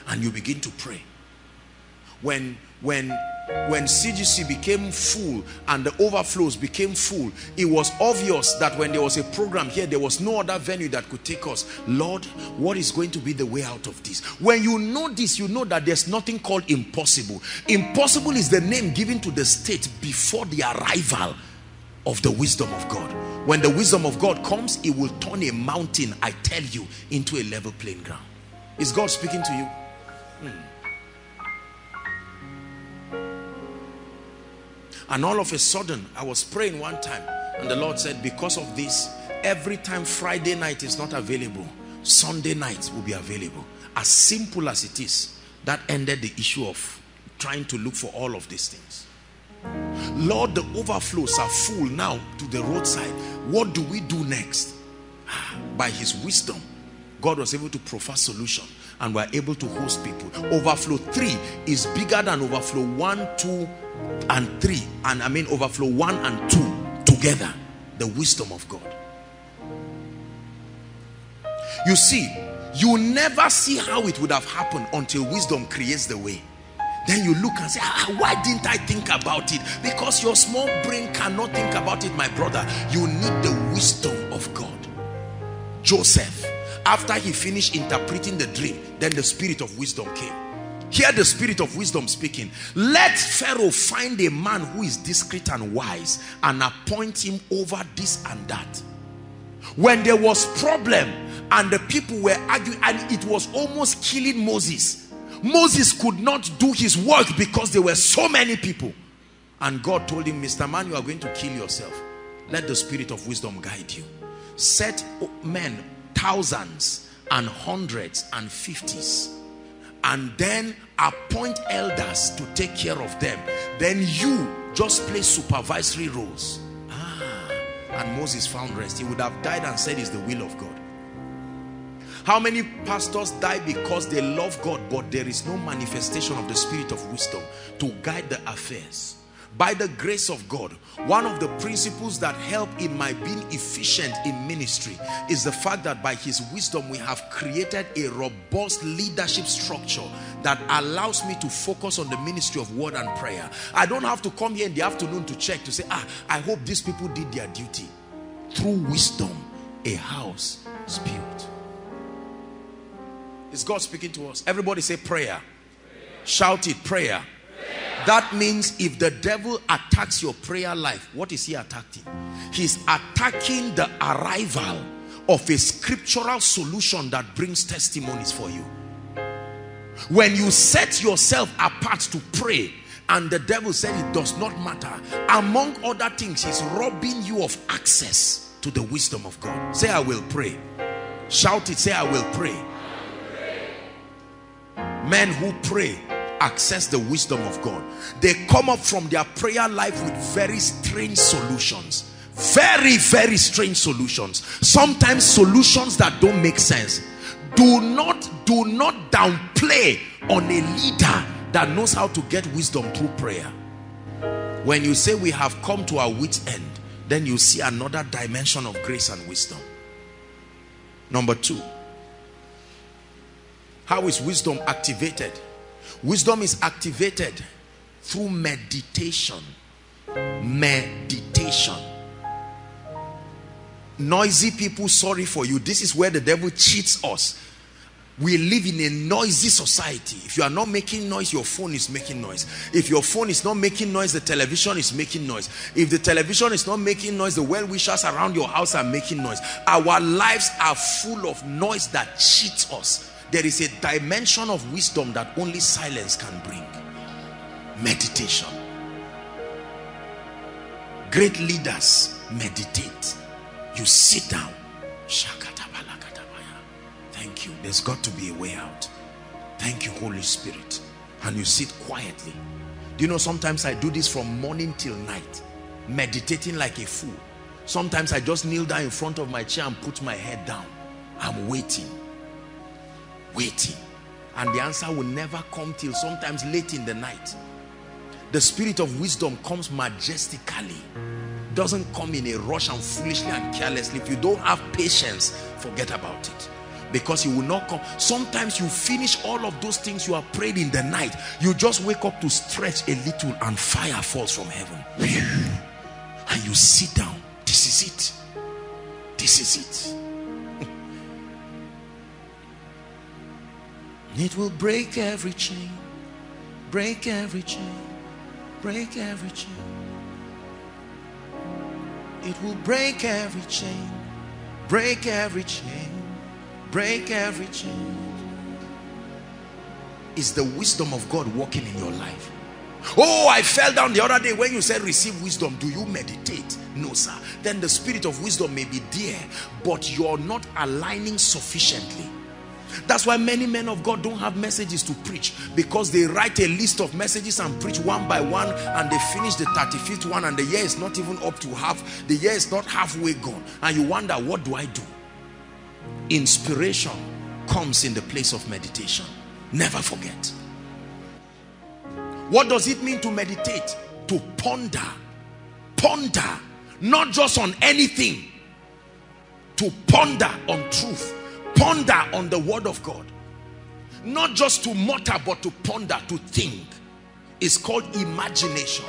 And you begin to pray. When, when when CGC became full and the overflows became full, it was obvious that when there was a program here, there was no other venue that could take us. Lord, what is going to be the way out of this? When you know this, you know that there's nothing called impossible. Impossible is the name given to the state before the arrival of the wisdom of God. When the wisdom of God comes, it will turn a mountain, I tell you, into a level playing ground. Is God speaking to you? Hmm. And all of a sudden, I was praying one time and the Lord said, because of this, every time Friday night is not available, Sunday night will be available. As simple as it is, that ended the issue of trying to look for all of these things. Lord, the overflows are full now to the roadside. What do we do next? Ah, by his wisdom, God was able to provide solution and we're able to host people. Overflow 3 is bigger than overflow 1, 2, and 3. And I mean overflow 1 and 2 together. The wisdom of God. You see, you never see how it would have happened until wisdom creates the way. Then you look and say, ah, why didn't I think about it? Because your small brain cannot think about it, my brother. You need the wisdom of God. Joseph after he finished interpreting the dream, then the spirit of wisdom came. Hear the spirit of wisdom speaking. Let Pharaoh find a man who is discreet and wise and appoint him over this and that. When there was problem and the people were arguing and it was almost killing Moses. Moses could not do his work because there were so many people. And God told him, Mr. Man, you are going to kill yourself. Let the spirit of wisdom guide you. Set men thousands and hundreds and fifties. And then appoint elders to take care of them. Then you just play supervisory roles. Ah and Moses found rest. He would have died and said it's the will of God. How many pastors die because they love God but there is no manifestation of the spirit of wisdom to guide the affairs by the grace of God one of the principles that help in my being efficient in ministry is the fact that by his wisdom we have created a robust leadership structure that allows me to focus on the ministry of word and prayer. I don't have to come here in the afternoon to check to say ah I hope these people did their duty. Through wisdom a house is built. Is God speaking to us? Everybody say prayer, prayer. shout it prayer that means if the devil attacks your prayer life, what is he attacking? He's attacking the arrival of a scriptural solution that brings testimonies for you. When you set yourself apart to pray, and the devil said it does not matter, among other things, he's robbing you of access to the wisdom of God. Say, I will pray. Shout it, say, I will pray. Men who pray access the wisdom of God. They come up from their prayer life with very strange solutions. Very, very strange solutions. Sometimes solutions that don't make sense. Do not, do not downplay on a leader that knows how to get wisdom through prayer. When you say we have come to our wit's end, then you see another dimension of grace and wisdom. Number two, how is wisdom activated? Wisdom is activated through meditation. Meditation. Noisy people, sorry for you. This is where the devil cheats us. We live in a noisy society. If you are not making noise, your phone is making noise. If your phone is not making noise, the television is making noise. If the television is not making noise, the well-wishers around your house are making noise. Our lives are full of noise that cheats us there is a dimension of wisdom that only silence can bring meditation great leaders meditate You sit down. Thank you. There's got to be a way out. Thank you, Holy Spirit. And you sit quietly. Do you know sometimes I do this from morning till night, meditating like a fool. Sometimes I just kneel down in front of my chair and put my head down. I'm waiting. Waiting. And the answer will never come till sometimes late in the night. The spirit of wisdom comes majestically. Doesn't come in a rush and foolishly and carelessly. If you don't have patience, forget about it because he will not come sometimes you finish all of those things you have prayed in the night you just wake up to stretch a little and fire falls from heaven and you sit down this is it this is it it will break every chain break every chain break every chain. It will break every chain break every chain break every chain. Is the wisdom of God working in your life? Oh I fell down the other day when you said receive wisdom. Do you meditate? No sir. Then the spirit of wisdom may be there but you're not aligning sufficiently that's why many men of God don't have messages to preach because they write a list of messages and preach one by one and they finish the 35th one and the year is not even up to half the year is not halfway gone. And you wonder what do I do? Inspiration comes in the place of meditation. Never forget. What does it mean to meditate? To ponder. Ponder. Not just on anything. To ponder on truth ponder on the word of God. Not just to mutter but to ponder to think. It's called imagination.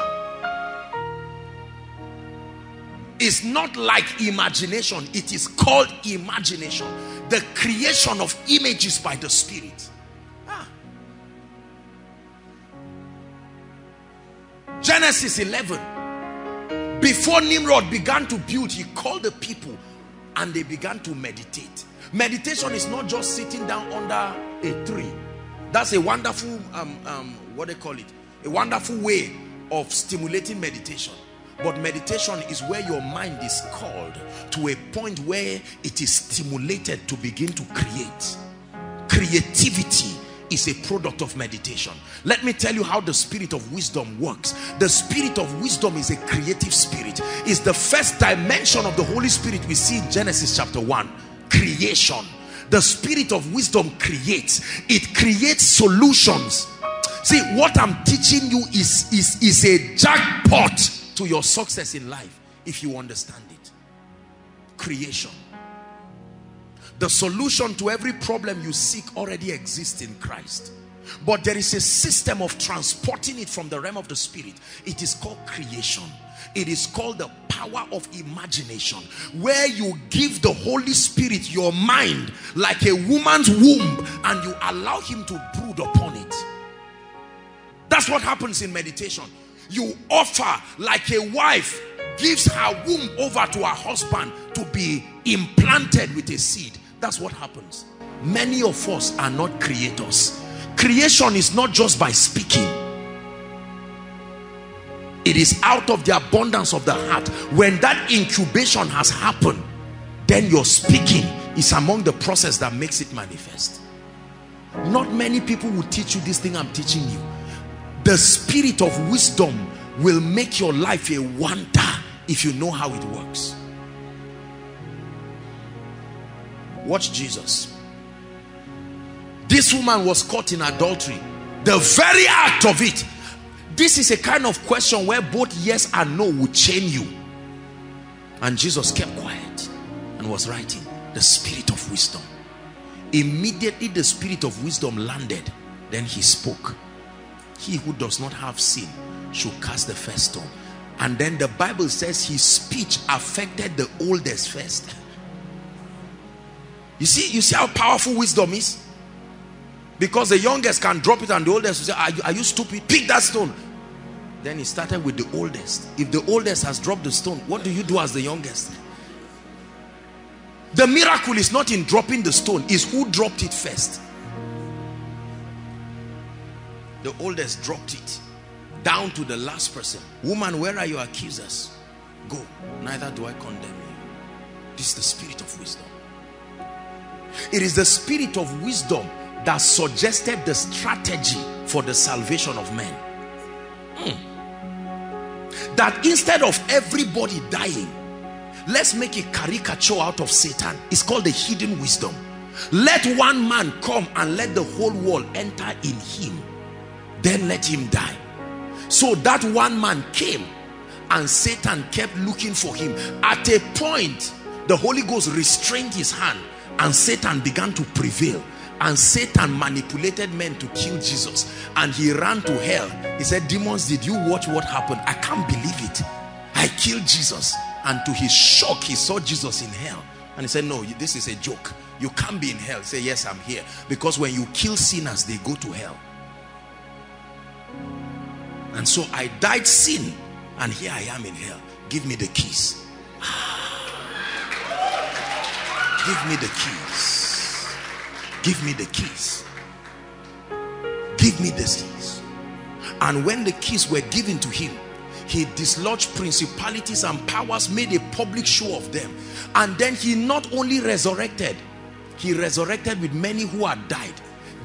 It's not like imagination. It is called imagination. The creation of images by the spirit. Ah. genesis 11 before nimrod began to build he called the people and they began to meditate meditation is not just sitting down under a tree that's a wonderful um, um, what they call it a wonderful way of stimulating meditation but meditation is where your mind is called to a point where it is stimulated to begin to create. Creativity is a product of meditation. Let me tell you how the spirit of wisdom works. The spirit of wisdom is a creative spirit. It's the first dimension of the Holy Spirit we see in Genesis chapter 1. Creation. The spirit of wisdom creates. It creates solutions. See, what I'm teaching you is, is, is a jackpot to your success in life if you understand it creation the solution to every problem you seek already exists in Christ but there is a system of transporting it from the realm of the spirit it is called creation it is called the power of imagination where you give the Holy Spirit your mind like a woman's womb and you allow him to brood upon it. That's what happens in meditation. You offer like a wife gives her womb over to her husband to be implanted with a seed. That's what happens. Many of us are not creators. Creation is not just by speaking it is out of the abundance of the heart. When that incubation has happened then your speaking is among the process that makes it manifest. Not many people will teach you this thing i'm teaching you. The spirit of wisdom will make your life a wonder if you know how it works. Watch Jesus. This woman was caught in adultery. The very act of it this is a kind of question where both yes and no would chain you. And Jesus kept quiet and was writing the spirit of wisdom. Immediately the spirit of wisdom landed then he spoke. He who does not have sin should cast the first stone. And then the bible says his speech affected the oldest first. You see you see how powerful wisdom is? Because the youngest can drop it and the oldest will say are you, are you stupid? Pick that stone then he started with the oldest if the oldest has dropped the stone what do you do as the youngest the miracle is not in dropping the stone is who dropped it first the oldest dropped it down to the last person woman where are your accusers go neither do i condemn you This is the spirit of wisdom. It is the spirit of wisdom that suggested the strategy for the salvation of men. Hmm. That instead of everybody dying, let's make a caricature out of Satan. It's called the hidden wisdom. Let one man come and let the whole world enter in him. Then let him die. So that one man came and Satan kept looking for him. At a point, the Holy Ghost restrained his hand and Satan began to prevail. And Satan manipulated men to kill Jesus. And he ran to hell. He said, demons, did you watch what happened? I can't believe it. I killed Jesus. And to his shock, he saw Jesus in hell. And he said, no, this is a joke. You can't be in hell. He said, yes, I'm here. Because when you kill sinners, they go to hell. And so I died sin. And here I am in hell. Give me the keys. Give me the keys. Give me the keys. Give me the keys. And when the keys were given to him, he dislodged principalities and powers, made a public show of them. And then he not only resurrected, he resurrected with many who had died.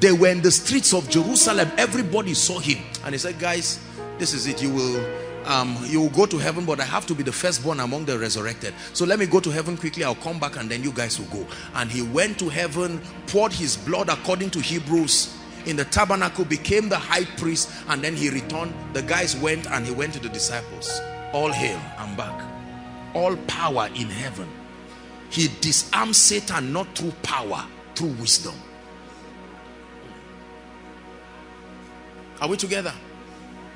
They were in the streets of Jerusalem. Everybody saw him. And he said, guys, this is it. You will um, you will go to heaven, but I have to be the firstborn among the resurrected. So let me go to heaven quickly. I'll come back and then you guys will go. And he went to heaven, poured his blood according to Hebrews in the tabernacle, became the high priest, and then he returned. The guys went and he went to the disciples. All hail, I'm back. All power in heaven. He disarmed Satan not through power, through wisdom. Are we together?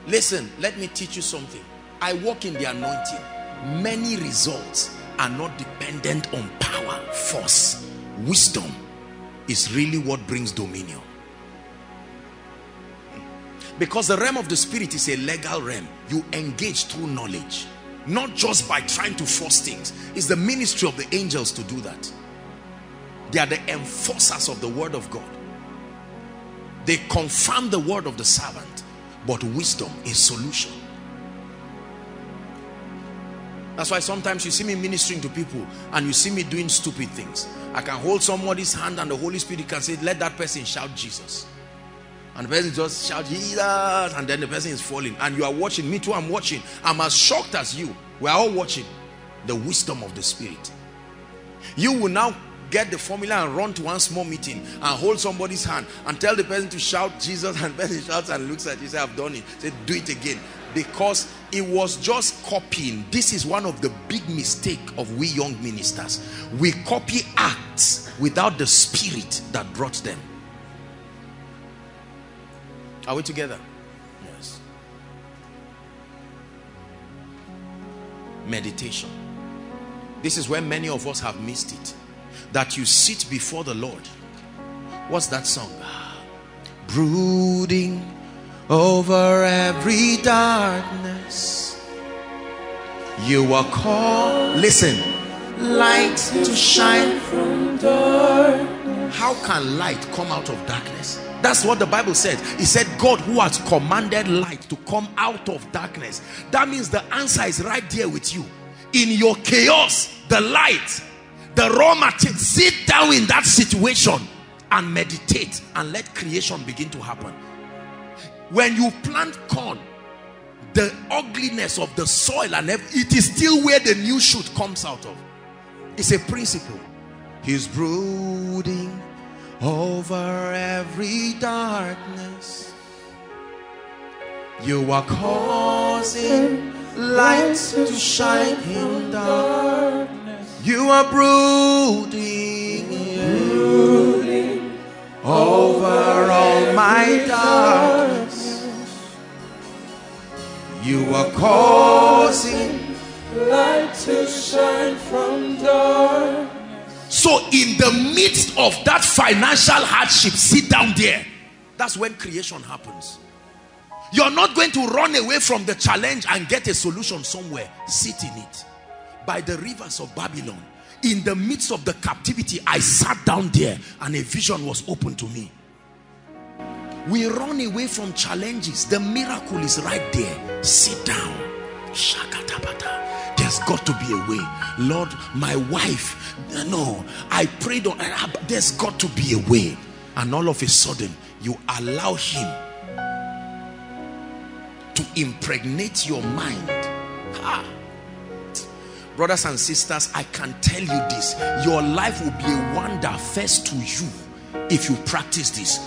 Listen, let me teach you something. I walk in the anointing. Many results are not dependent on power, force. Wisdom is really what brings dominion. Because the realm of the spirit is a legal realm. You engage through knowledge. Not just by trying to force things. It's the ministry of the angels to do that. They are the enforcers of the word of God. They confirm the word of the servant but wisdom is solution. That's why sometimes you see me ministering to people and you see me doing stupid things. I can hold somebody's hand and the holy spirit can say let that person shout jesus. And the person just shout jesus and then the person is falling. And you are watching me too i'm watching. I'm as shocked as you. We're all watching the wisdom of the spirit. You will now get the formula and run to one small meeting and hold somebody's hand and tell the person to shout Jesus and person shouts and looks at you say I've done it. Say do it again. Because it was just copying. This is one of the big mistake of we young ministers. We copy acts without the spirit that brought them. Are we together? Yes. Meditation. This is where many of us have missed it that you sit before the Lord. What's that song? Brooding over every darkness. You are called, listen, light to shine from darkness. How can light come out of darkness? That's what the Bible said. He said, God who has commanded light to come out of darkness. That means the answer is right there with you. In your chaos, the light the raw material sit down in that situation and meditate and let creation begin to happen. When you plant corn the ugliness of the soil and it is still where the new shoot comes out of. It's a principle. He's brooding over every darkness. You are causing light to shine in darkness you are brooding, brooding over all my darkness. You are causing light to shine from darkness. So in the midst of that financial hardship, sit down there. That's when creation happens. You're not going to run away from the challenge and get a solution somewhere. Sit in it by the rivers of Babylon in the midst of the captivity I sat down there and a vision was open to me. We run away from challenges. The miracle is right there. Sit down. There's got to be a way. Lord my wife no i prayed on there's got to be a way. And all of a sudden you allow him to impregnate your mind. Ah. Brothers and sisters i can tell you this. Your life will be a wonder first to you if you practice this.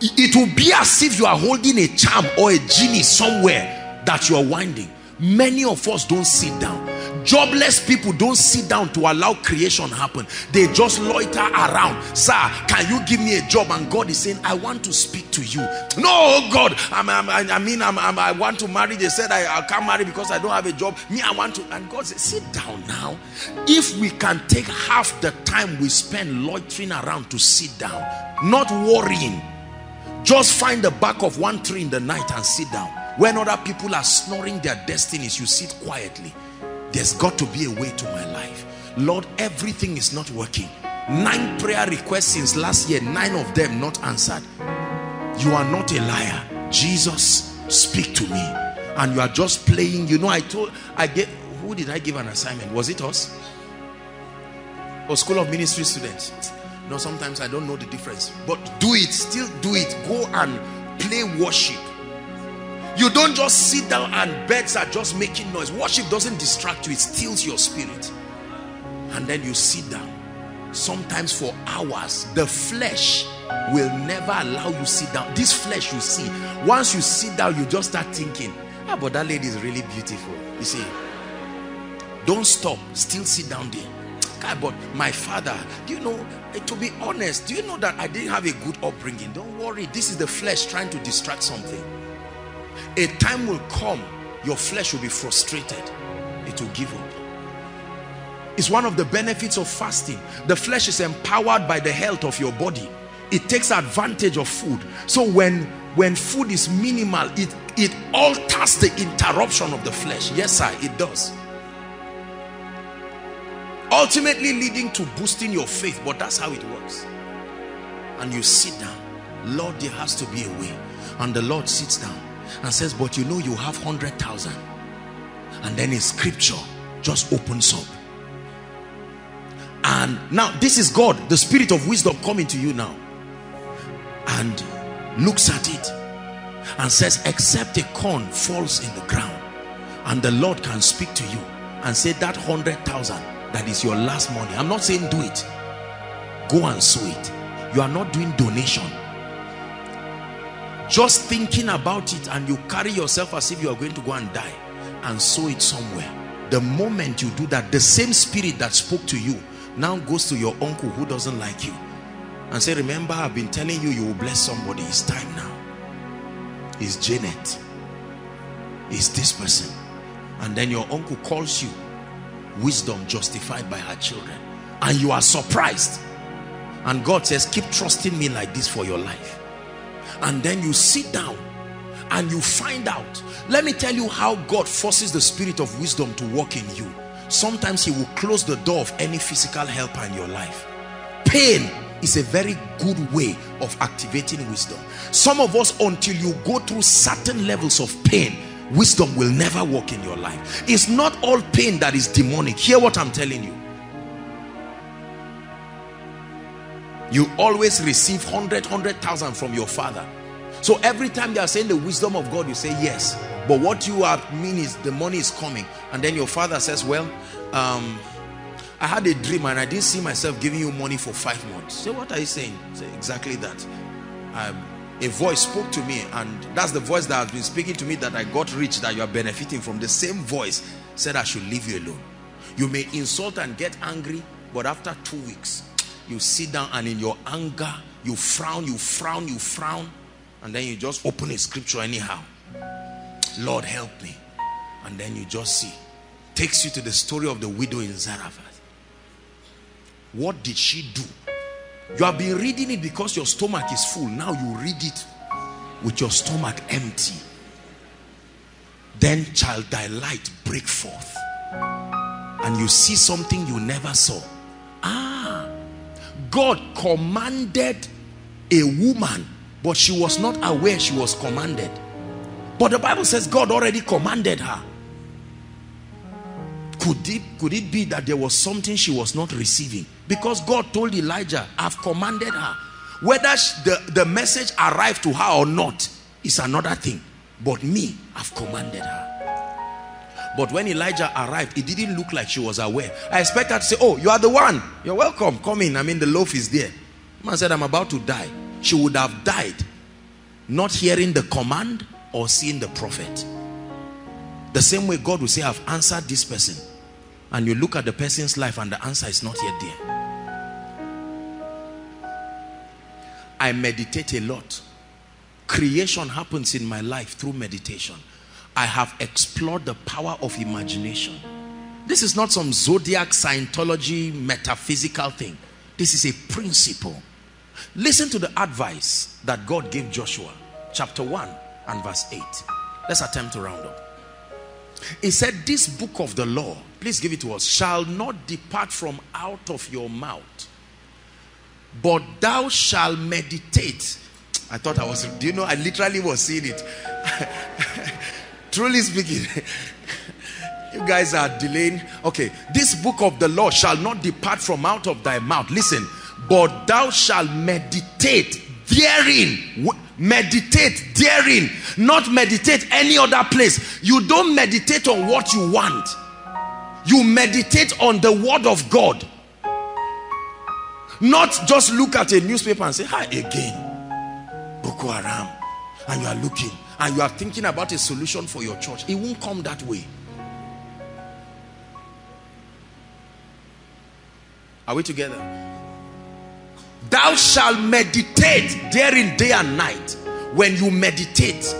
It will be as if you are holding a charm or a genie somewhere that you are winding. Many of us don't sit down jobless people don't sit down to allow creation happen. They just loiter around. Sir can you give me a job? And god is saying i want to speak to you. No oh god I'm, I'm, i mean I'm, I'm, i want to marry. They said I, I can't marry because i don't have a job. Me i want to. And god said sit down now. If we can take half the time we spend loitering around to sit down not worrying just find the back of one tree in the night and sit down. When other people are snoring their destinies you sit quietly there's got to be a way to my life. Lord everything is not working. Nine prayer requests since last year nine of them not answered. You are not a liar. Jesus speak to me. And you are just playing. You know i told i get who did i give an assignment? Was it us? Or school of ministry students? No sometimes i don't know the difference. But do it still do it. Go and play worship you don't just sit down and beds are just making noise. Worship doesn't distract you, it steals your spirit. And then you sit down. Sometimes for hours, the flesh will never allow you sit down. This flesh you see, once you sit down, you just start thinking, ah, but that lady is really beautiful. You see, don't stop, still sit down there. God, but my father, do you know, eh, to be honest, do you know that I didn't have a good upbringing? Don't worry, this is the flesh trying to distract something a time will come your flesh will be frustrated. It will give up. It's one of the benefits of fasting. The flesh is empowered by the health of your body. It takes advantage of food. So when when food is minimal it it alters the interruption of the flesh. Yes sir it does. Ultimately leading to boosting your faith but that's how it works. And you sit down. Lord there has to be a way. And the lord sits down and says but you know you have 100,000 and then a scripture just opens up. And now this is God the spirit of wisdom coming to you now. And looks at it and says except a corn falls in the ground and the Lord can speak to you and say that 100,000 that is your last money. I'm not saying do it. Go and sow it. You are not doing donation just thinking about it and you carry yourself as if you are going to go and die and sow it somewhere. The moment you do that the same spirit that spoke to you now goes to your uncle who doesn't like you and say remember I've been telling you you will bless somebody. It's time now. It's Janet. It's this person. And then your uncle calls you wisdom justified by her children. And you are surprised. And God says keep trusting me like this for your life and then you sit down and you find out. Let me tell you how God forces the spirit of wisdom to work in you. Sometimes he will close the door of any physical helper in your life. Pain is a very good way of activating wisdom. Some of us until you go through certain levels of pain wisdom will never work in your life. It's not all pain that is demonic. Hear what i'm telling you you always receive 100 100,000 from your father. So every time they are saying the wisdom of God you say yes. But what you are mean is the money is coming. And then your father says well um, I had a dream and I didn't see myself giving you money for five months. So what are you saying? Say exactly that. Um, a voice spoke to me and that's the voice that has been speaking to me that I got rich that you are benefiting from. The same voice said I should leave you alone. You may insult and get angry but after two weeks you sit down and in your anger you frown you frown you frown and then you just open a scripture anyhow. Lord help me. And then you just see. Takes you to the story of the widow in zarephath. What did she do? You have been reading it because your stomach is full. Now you read it with your stomach empty. Then child thy light break forth. And you see something you never saw. Ah God commanded a woman but she was not aware she was commanded but the Bible says God already commanded her could it, could it be that there was something she was not receiving? Because God told Elijah, I've commanded her. Whether the, the message arrived to her or not is another thing. But me, I've commanded her. But when Elijah arrived, it didn't look like she was aware. I expect her to say, oh, you are the one. You're welcome. Come in. I mean, the loaf is there. Man said, I'm about to die. She would have died not hearing the command or seeing the prophet. The same way God will say, I've answered this person. And you look at the person's life and the answer is not yet there. I meditate a lot. Creation happens in my life through meditation. I have explored the power of imagination. This is not some zodiac Scientology metaphysical thing. This is a principle. Listen to the advice that God gave Joshua, chapter 1 and verse 8. Let's attempt to round up. He said, This book of the law, please give it to us, shall not depart from out of your mouth, but thou shalt meditate. I thought I was, do you know, I literally was seeing it. Truly speaking, you guys are delaying. Okay, this book of the law shall not depart from out of thy mouth. Listen, but thou shalt meditate therein. Meditate therein, not meditate any other place. You don't meditate on what you want, you meditate on the word of God. Not just look at a newspaper and say, Hi again, Boko Haram, and you are looking and you are thinking about a solution for your church. It won't come that way. Are we together? Thou shalt meditate therein day and night. When you meditate,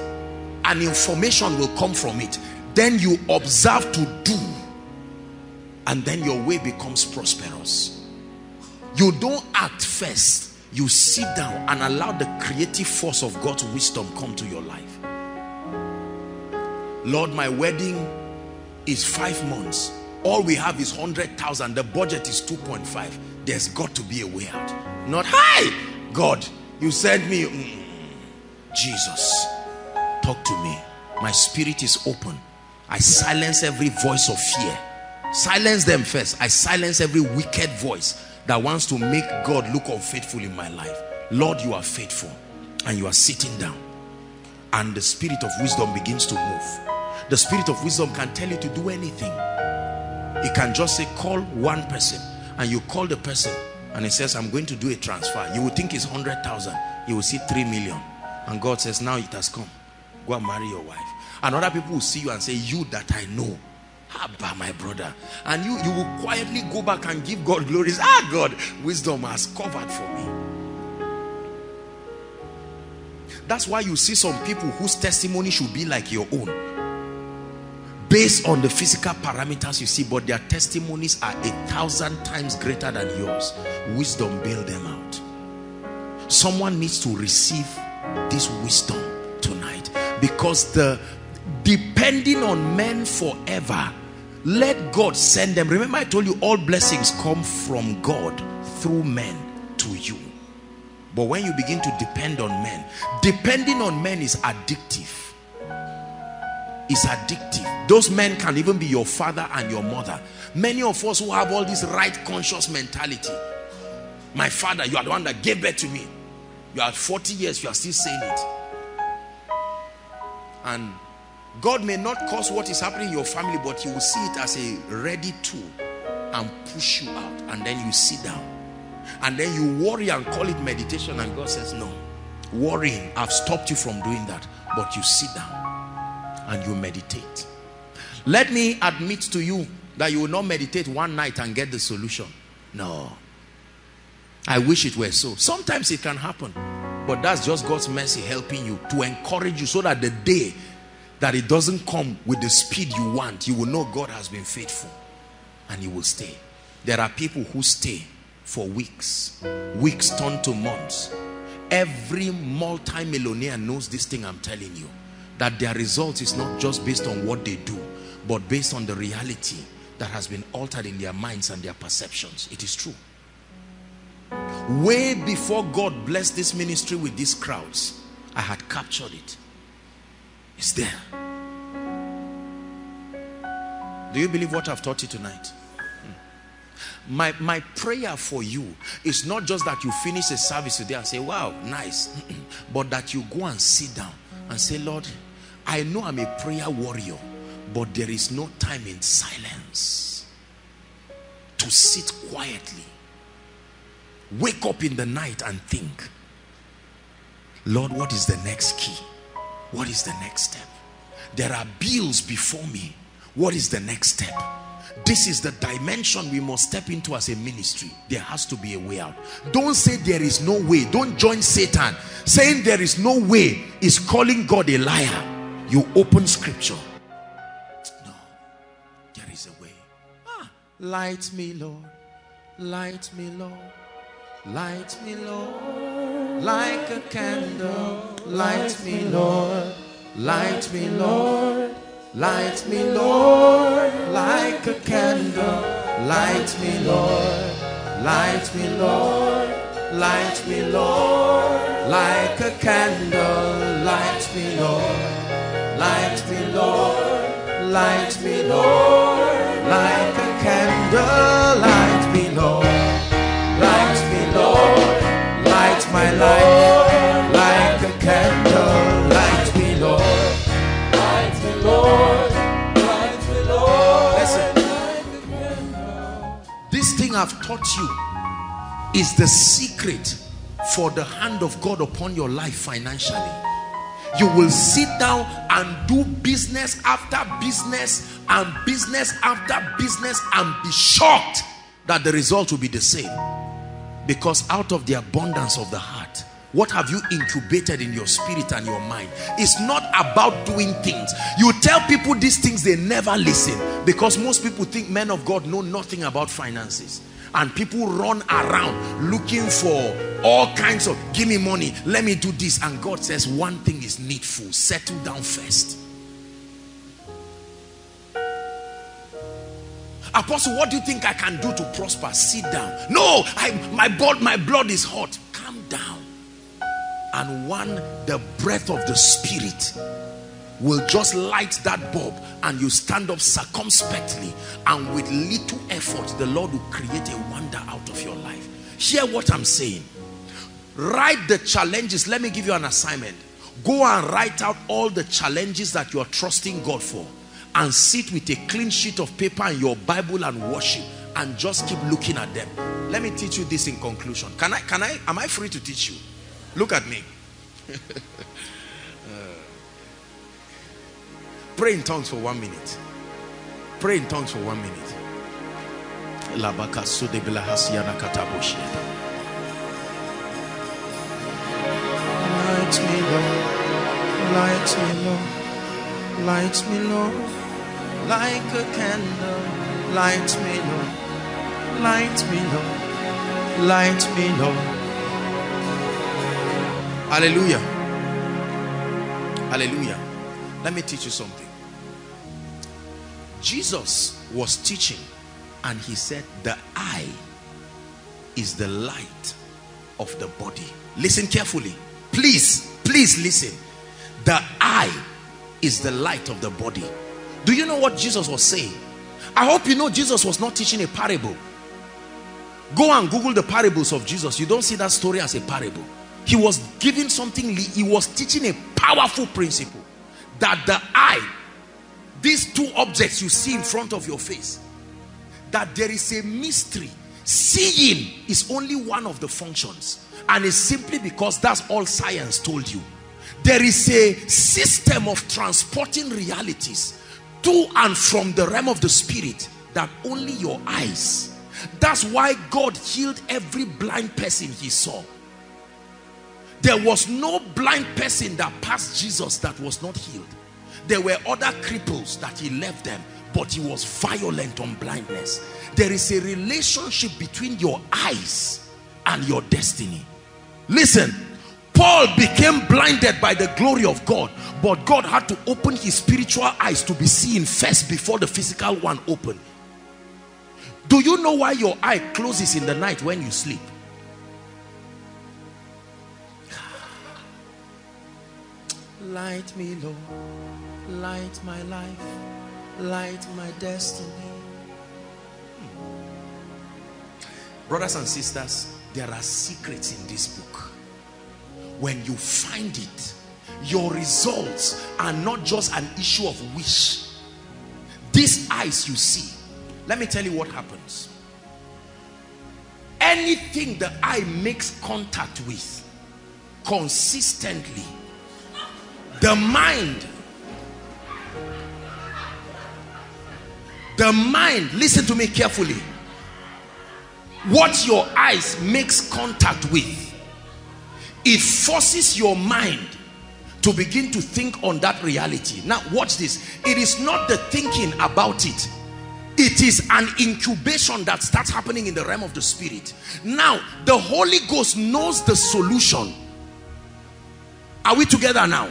an information will come from it. Then you observe to do. And then your way becomes prosperous. You don't act first. You sit down and allow the creative force of God's wisdom come to your life. Lord, my wedding is five months. All we have is 100,000. The budget is 2.5. There's got to be a way out. Not, hi, God, you sent me. Mm, Jesus, talk to me. My spirit is open. I silence every voice of fear. Silence them first. I silence every wicked voice that wants to make God look unfaithful in my life. Lord, you are faithful. And you are sitting down. And the spirit of wisdom begins to move. The spirit of wisdom can tell you to do anything. It can just say, call one person. And you call the person and he says, I'm going to do a transfer. You would think it's 100,000. You will see 3 million. And God says, now it has come. Go and marry your wife. And other people will see you and say, you that I know. Abba, my brother. And you, you will quietly go back and give God glories. Ah, God, wisdom has covered for me. That's why you see some people whose testimony should be like your own. Based on the physical parameters you see, but their testimonies are a thousand times greater than yours. Wisdom bail them out. Someone needs to receive this wisdom tonight because the depending on men forever let God send them remember I told you all blessings come from God through men to you but when you begin to depend on men depending on men is addictive is addictive those men can even be your father and your mother many of us who have all this right conscious mentality my father you are the one that gave birth to me you are 40 years, you are still saying it. And God may not cause what is happening in your family, but you will see it as a ready tool and push you out. And then you sit down. And then you worry and call it meditation. And God says, no. Worrying, I've stopped you from doing that. But you sit down and you meditate. Let me admit to you that you will not meditate one night and get the solution. No. I wish it were so. Sometimes it can happen. But that's just God's mercy helping you to encourage you so that the day that it doesn't come with the speed you want, you will know God has been faithful and you will stay. There are people who stay for weeks. Weeks turn to months. Every multi-millionaire knows this thing I'm telling you. That their results is not just based on what they do, but based on the reality that has been altered in their minds and their perceptions. It is true way before God blessed this ministry with these crowds I had captured it it's there Do you believe what I've taught you tonight? Hmm. My, my prayer for you is not just that you finish a service today and say, wow, nice. but that you go and sit down and say, Lord, I know I'm a prayer warrior, but there is no time in silence to sit quietly. Wake up in the night and think, Lord, what is the next key? What is the next step? There are bills before me. What is the next step? This is the dimension we must step into as a ministry. There has to be a way out. Don't say there is no way. Don't join Satan. Saying there is no way is calling God a liar. You open scripture. No, there is a way. Ah, light me, Lord. Light me, Lord. Light me, Lord, like a candle. Light me, Lord. Light me, Lord. Light me, Lord, like a candle. Light me, Lord. Light me, Lord. Light me, Lord, like a candle. Light me, Lord. Light me, Lord. Light me, Lord, I've taught you is the secret for the hand of God upon your life financially. You will sit down and do business after business and business after business and be shocked that the result will be the same. Because out of the abundance of the heart, what have you incubated in your spirit and your mind? It's not about doing things. You tell people these things, they never listen. Because most people think men of God know nothing about finances. And people run around looking for all kinds of, give me money, let me do this. And God says one thing is needful, settle down first. Apostle, what do you think I can do to prosper? Sit down. No, I, my, blood, my blood is hot. Calm down. And one, the breath of the spirit will just light that bulb and you stand up circumspectly and with little effort, the Lord will create a wonder out of your life. Hear what I'm saying. Write the challenges. Let me give you an assignment. Go and write out all the challenges that you are trusting God for and sit with a clean sheet of paper and your Bible and worship and just keep looking at them. Let me teach you this in conclusion. Can I, can I, am I free to teach you? Look at me. pray in tongues for one minute. Pray in tongues for one minute. Light me, Lord. Light me, Lord. Light me, Lord. Like a candle. Light me, Lord. Light me, Lord. Light me, Lord. Hallelujah. Hallelujah. Let me teach you something. Jesus was teaching and he said the eye is the light of the body. Listen carefully. Please, please listen. The eye is the light of the body. Do you know what Jesus was saying? I hope you know Jesus was not teaching a parable. Go and Google the parables of Jesus. You don't see that story as a parable. He was giving something, he was teaching a powerful principle that the eye, these two objects you see in front of your face, that there is a mystery. Seeing is only one of the functions, and it's simply because that's all science told you. There is a system of transporting realities to and from the realm of the spirit that only your eyes. That's why God healed every blind person he saw. There was no blind person that passed Jesus that was not healed. There were other cripples that he left them, but he was violent on blindness. There is a relationship between your eyes and your destiny. Listen, Paul became blinded by the glory of God, but God had to open his spiritual eyes to be seen first before the physical one opened. Do you know why your eye closes in the night when you sleep? Light me, Lord. Light my life light my destiny. Brothers and sisters, there are secrets in this book. When you find it, your results are not just an issue of wish. These eyes you see, let me tell you what happens. Anything the eye makes contact with consistently, the mind the mind listen to me carefully. What your eyes makes contact with it forces your mind to begin to think on that reality. Now watch this. It is not the thinking about it. It is an incubation that starts happening in the realm of the spirit. Now the holy ghost knows the solution. Are we together now?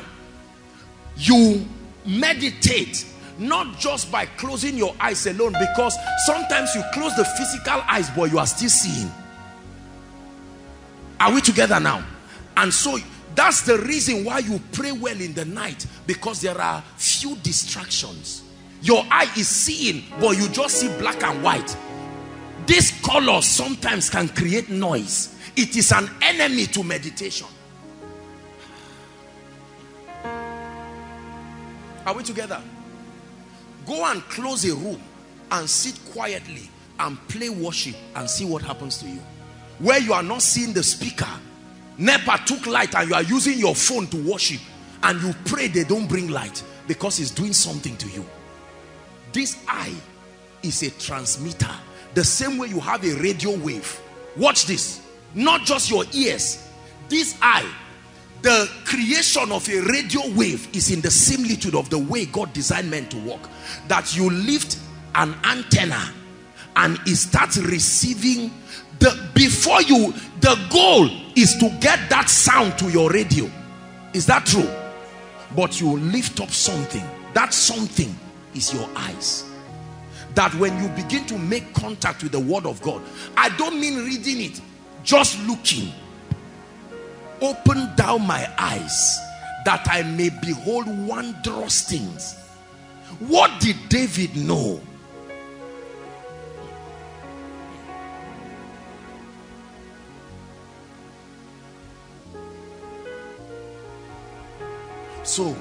You meditate not just by closing your eyes alone because sometimes you close the physical eyes but you are still seeing. Are we together now? And so that's the reason why you pray well in the night because there are few distractions. Your eye is seeing but you just see black and white. This color sometimes can create noise. It is an enemy to meditation. Are we together Go and close a room and sit quietly and play worship and see what happens to you. Where you are not seeing the speaker. NEPA took light and you are using your phone to worship and you pray they don't bring light because it's doing something to you. This eye is a transmitter. The same way you have a radio wave. Watch this. Not just your ears. This eye the creation of a radio wave is in the similitude of the way God designed men to walk. That you lift an antenna and it starts receiving the before you the goal is to get that sound to your radio. Is that true? But you lift up something. That something is your eyes. That when you begin to make contact with the word of God, I don't mean reading it, just looking open thou my eyes that I may behold wondrous things. What did David know? So,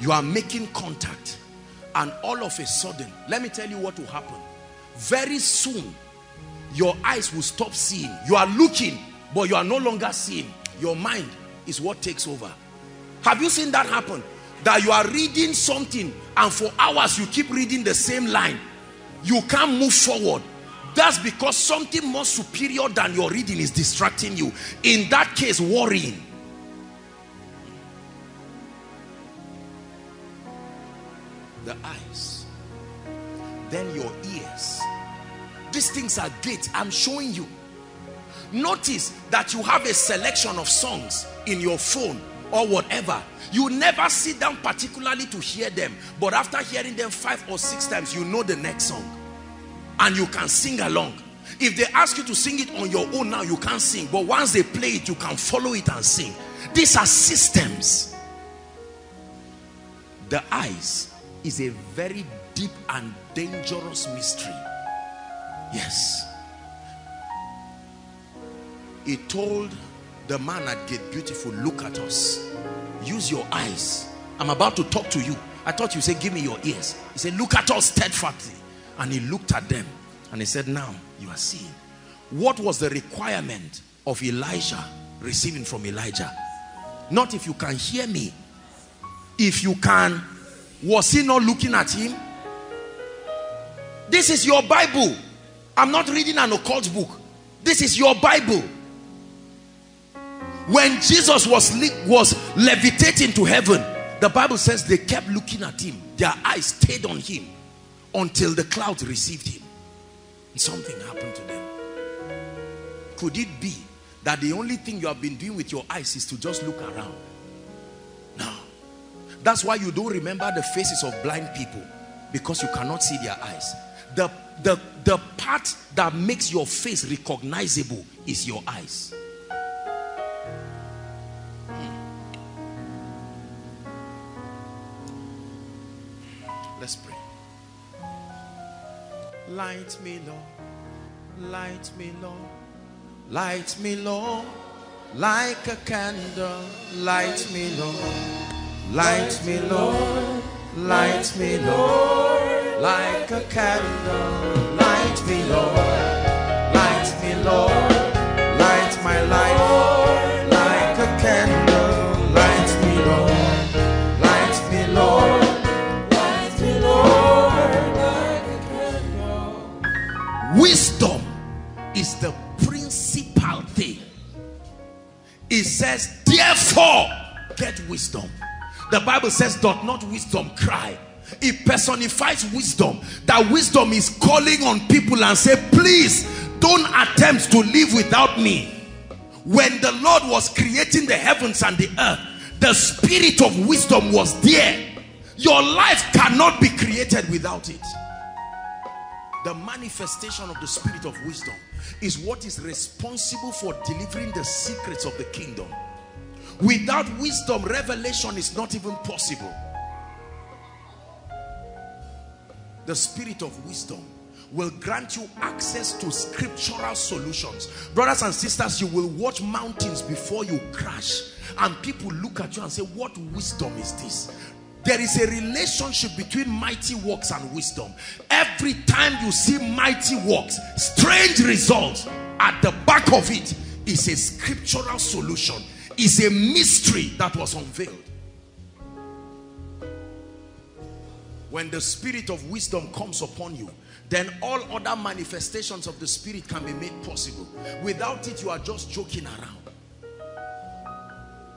you are making contact and all of a sudden, let me tell you what will happen. Very soon, your eyes will stop seeing. You are looking, but you are no longer seeing. Your mind is what takes over. Have you seen that happen? That you are reading something and for hours you keep reading the same line. You can't move forward. That's because something more superior than your reading is distracting you. In that case worrying. The eyes. Then your ears. These things are great i'm showing you notice that you have a selection of songs in your phone or whatever. You never sit down particularly to hear them but after hearing them five or six times you know the next song. And you can sing along. If they ask you to sing it on your own now you can't sing. But once they play it you can follow it and sing. These are systems. The eyes is a very deep and dangerous mystery. Yes he told the man at Gate Beautiful, look at us. Use your eyes. I'm about to talk to you. I thought you said, give me your ears. He said, look at us steadfastly. And he looked at them and he said, now you are seeing. What was the requirement of Elisha receiving from Elijah? Not if you can hear me. If you can, was he not looking at him? This is your Bible. I'm not reading an occult book. This is your Bible when Jesus was was levitating to heaven the Bible says they kept looking at him. Their eyes stayed on him until the clouds received him. And something happened to them. Could it be that the only thing you have been doing with your eyes is to just look around? No. That's why you don't remember the faces of blind people because you cannot see their eyes. The the the part that makes your face recognizable is your eyes Light me, Lord. Light me, Lord. Light me, Lord. Like a candle. Light me, Lord. Light me, Lord. Light me, Lord. Like a candle. Light me, Lord. Light me, Lord. It says, therefore, get wisdom. The Bible says, doth not wisdom cry? It personifies wisdom. That wisdom is calling on people and say, please don't attempt to live without me. When the Lord was creating the heavens and the earth, the spirit of wisdom was there. Your life cannot be created without it. The manifestation of the spirit of wisdom is what is responsible for delivering the secrets of the kingdom. Without wisdom, revelation is not even possible. The spirit of wisdom will grant you access to scriptural solutions. Brothers and sisters, you will watch mountains before you crash and people look at you and say, what wisdom is this? There is a relationship between mighty works and wisdom. Every time you see mighty works, strange results, at the back of it is a scriptural solution, is a mystery that was unveiled. When the spirit of wisdom comes upon you, then all other manifestations of the spirit can be made possible. Without it, you are just joking around.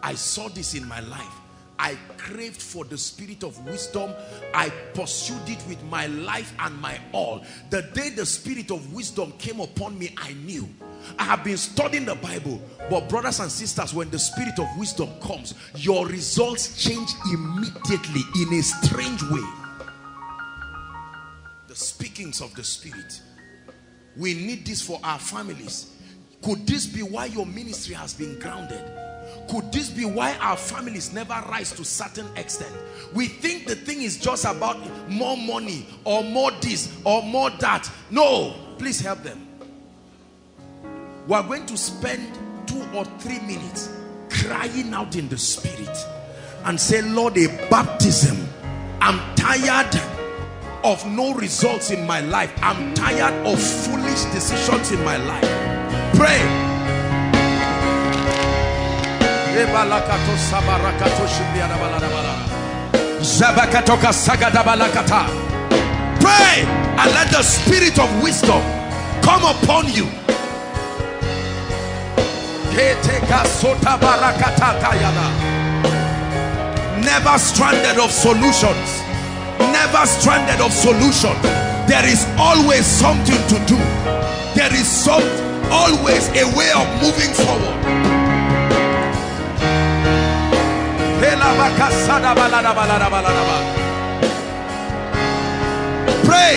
I saw this in my life. I craved for the spirit of wisdom. I pursued it with my life and my all. The day the spirit of wisdom came upon me, I knew. I have been studying the Bible, but brothers and sisters, when the spirit of wisdom comes, your results change immediately in a strange way. The speakings of the spirit. We need this for our families. Could this be why your ministry has been grounded? Could this be why our families never rise to certain extent? We think the thing is just about more money or more this or more that. No, please help them. We are going to spend two or three minutes crying out in the spirit and say, Lord, a baptism. I'm tired of no results in my life. I'm tired of foolish decisions in my life. Pray. Pray and let the spirit of wisdom come upon you. Never stranded of solutions. Never stranded of solution. There is always something to do. There is some always a way of moving forward. Pray.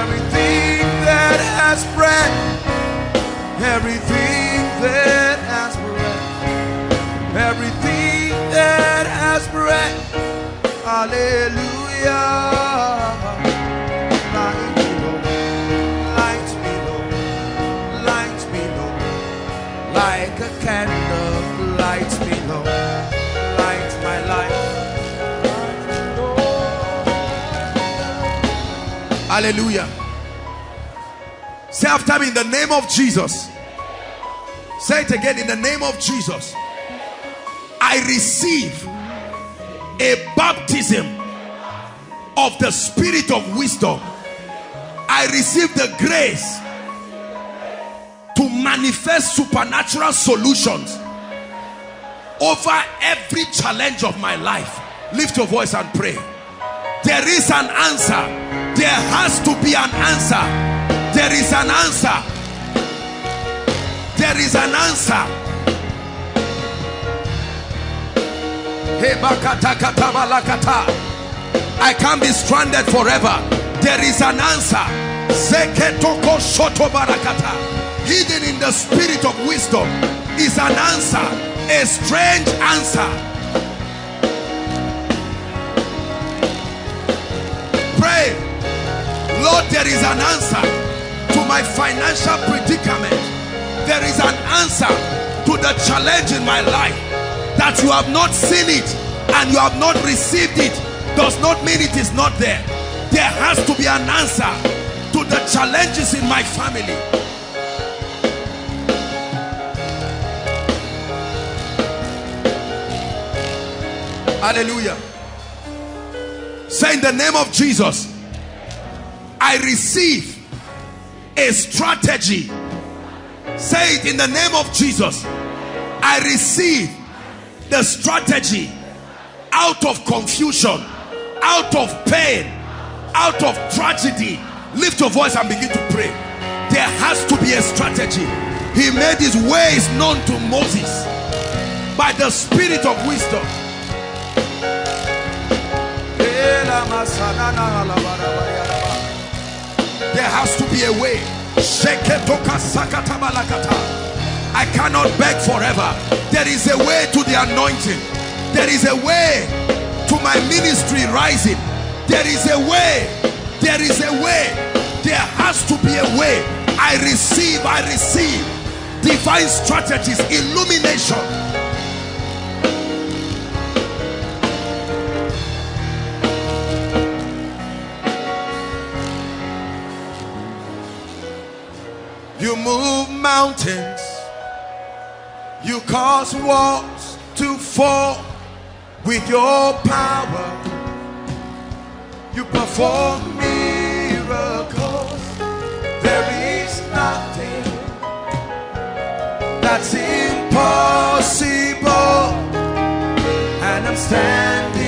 Everything that has breath, everything that has breath, everything that has breath, hallelujah. Like a candle, lights me, Lord, light my life. Hallelujah. Say after me in the name of Jesus. Say it again in the name of Jesus. I receive a baptism of the spirit of wisdom. I receive the grace to manifest supernatural solutions over every challenge of my life. Lift your voice and pray. There is an answer. There has to be an answer. There is an answer. There is an answer. I can't be stranded forever. There is an answer. Hidden in the spirit of wisdom. is an answer, a strange answer. Pray, Lord, there is an answer to my financial predicament. There is an answer to the challenge in my life that you have not seen it and you have not received it does not mean it is not there. There has to be an answer to the challenges in my family. Hallelujah. Say in the name of Jesus, I receive a strategy. Say it in the name of Jesus. I receive the strategy out of confusion, out of pain, out of tragedy. Lift your voice and begin to pray. There has to be a strategy. He made his ways known to Moses by the spirit of wisdom. There has to be a way. I cannot beg forever. There is a way to the anointing. There is a way to my ministry rising. There is a way. There is a way. There has to be a way. I receive, I receive divine strategies, illumination. You move mountains. You cause walls to fall with your power. You perform miracles. There is nothing that's impossible. And I'm standing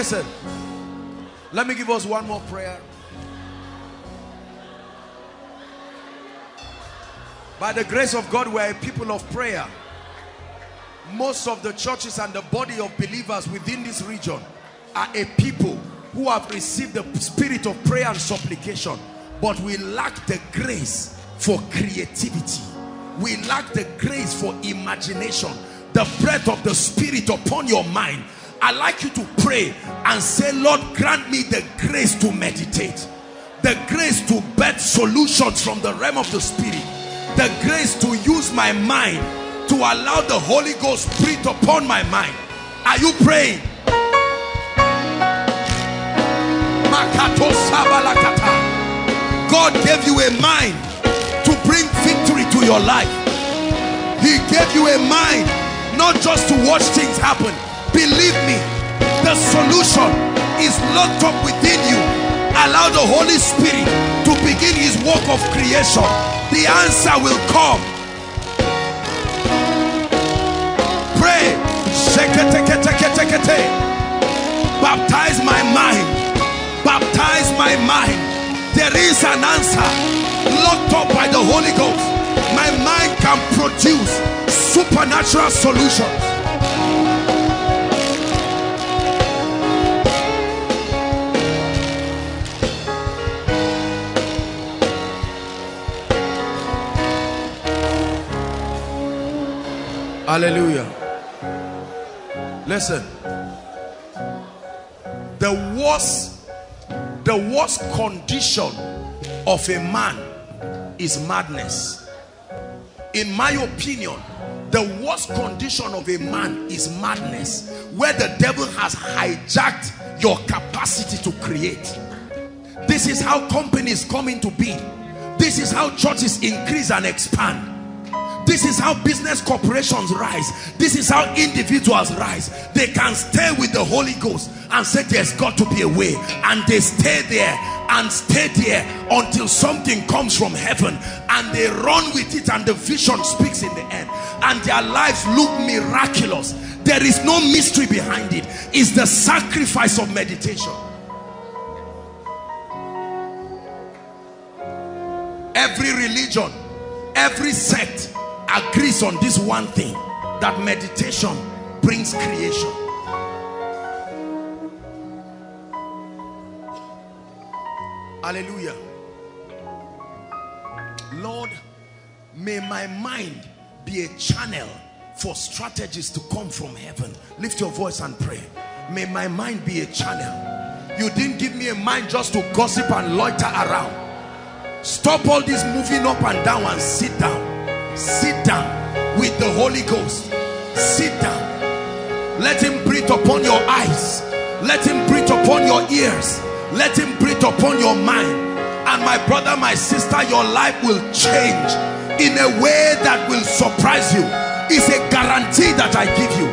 Listen. Let me give us one more prayer. By the grace of God, we are a people of prayer. Most of the churches and the body of believers within this region are a people who have received the spirit of prayer and supplication, but we lack the grace for creativity. We lack the grace for imagination, the breath of the spirit upon your mind. I like you to pray and say, Lord, grant me the grace to meditate, the grace to bet solutions from the realm of the spirit, the grace to use my mind to allow the Holy Ghost breathe upon my mind. Are you praying? God gave you a mind to bring victory to your life. He gave you a mind not just to watch things happen. Believe me, the solution is locked up within you. Allow the Holy Spirit to begin his work of creation. The answer will come. Pray. Baptize my mind. Baptize my mind. There is an answer locked up by the Holy Ghost. My mind can produce supernatural solutions. Hallelujah. Listen. The worst, the worst condition of a man is madness. In my opinion, the worst condition of a man is madness, where the devil has hijacked your capacity to create. This is how companies come into being. This is how churches increase and expand This is how business corporations rise. This is how individuals rise. They can stay with the Holy Ghost and say there's got to be a way. And they stay there and stay there until something comes from heaven and they run with it and the vision speaks in the end. And their lives look miraculous. There is no mystery behind it. It's the sacrifice of meditation. Every religion, every sect agrees on this one thing that meditation brings creation. Hallelujah. Lord, may my mind be a channel for strategies to come from heaven. Lift your voice and pray. May my mind be a channel. You didn't give me a mind just to gossip and loiter around. Stop all this moving up and down and sit down. Sit down with the Holy Ghost. Sit down. Let him breathe upon your eyes. Let him breathe upon your ears. Let him breathe upon your mind. And my brother, my sister, your life will change in a way that will surprise you. It's a guarantee that I give you.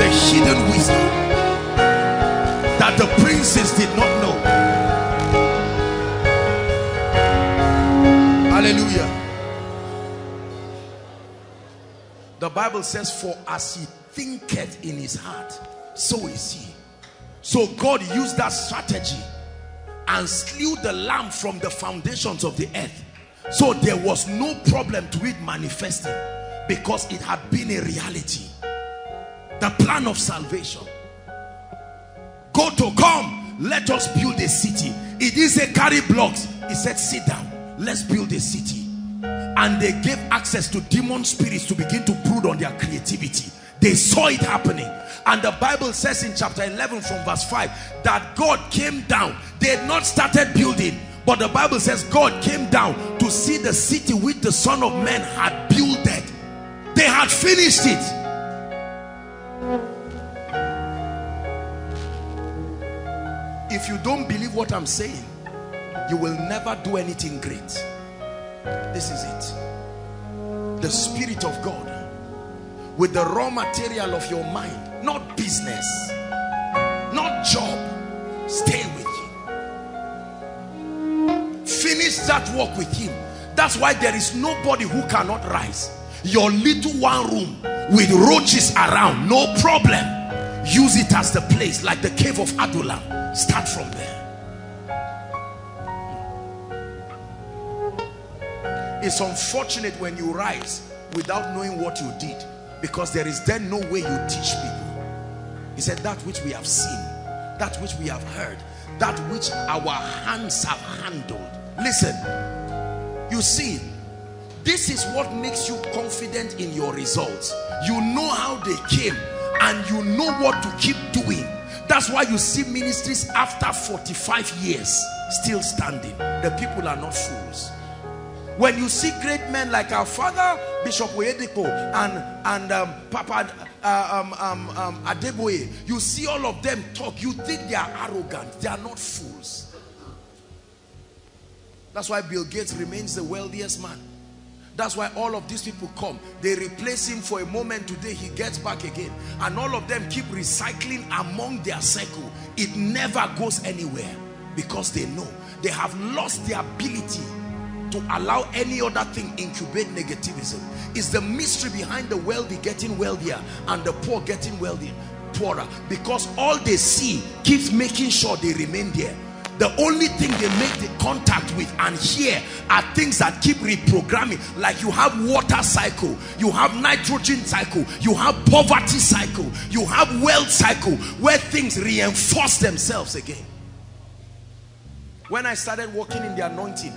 The hidden wisdom that the princes did not know. Hallelujah. The Bible says, For as he thinketh in his heart, so is he. So God used that strategy and slew the lamb from the foundations of the earth. So there was no problem to it manifesting because it had been a reality. The plan of salvation. Go to come, let us build a city. It is a carry blocks. He said, sit down, let's build a city. And they gave access to demon spirits to begin to brood on their creativity. They saw it happening. And the Bible says in chapter 11 from verse 5 that God came down. They had not started building. But the Bible says God came down to see the city which the Son of Man had builded. They had finished it. If you don't believe what I'm saying, you will never do anything great. This is it. The Spirit of God with the raw material of your mind, not business, not job. Stay with Him. Finish that work with Him. That's why there is nobody who cannot rise. Your little one room with roaches around, no problem. Use it as the place, like the cave of Adullam. Start from there. It's unfortunate when you rise without knowing what you did because there is then no way you teach people. He said that which we have seen, that which we have heard, that which our hands have handled. Listen, you see, this is what makes you confident in your results. You know how they came and you know what to keep doing. That's why you see ministries after 45 years still standing. The people are not fools. When you see great men like our father, Bishop Oyedepo and, and um, Papa uh, um, um, um, Adeboye, you see all of them talk, you think they are arrogant. They are not fools. That's why Bill Gates remains the wealthiest man. That's why all of these people come. They replace him for a moment today. He gets back again. And all of them keep recycling among their circle. It never goes anywhere because they know. They have lost the ability to allow any other thing incubate negativism. It's the mystery behind the wealthy getting wealthier and the poor getting wealthier, poorer. Because all they see keeps making sure they remain there. The only thing they make the contact with and hear are things that keep reprogramming. Like you have water cycle, you have nitrogen cycle, you have poverty cycle, you have wealth cycle, where things reinforce themselves again. When I started working in the anointing,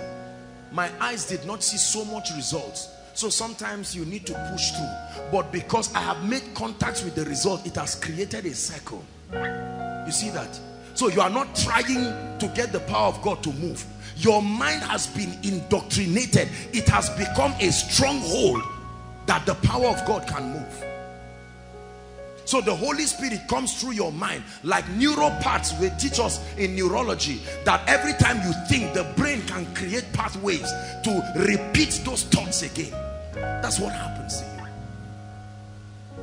my eyes did not see so much results. So sometimes you need to push through. But because I have made contact with the result, it has created a cycle. You see that? So you are not trying to get the power of God to move. Your mind has been indoctrinated. It has become a stronghold that the power of God can move. So the Holy Spirit comes through your mind like neural paths they teach us in neurology that every time you think the brain can create pathways to repeat those thoughts again. That's what happens to you.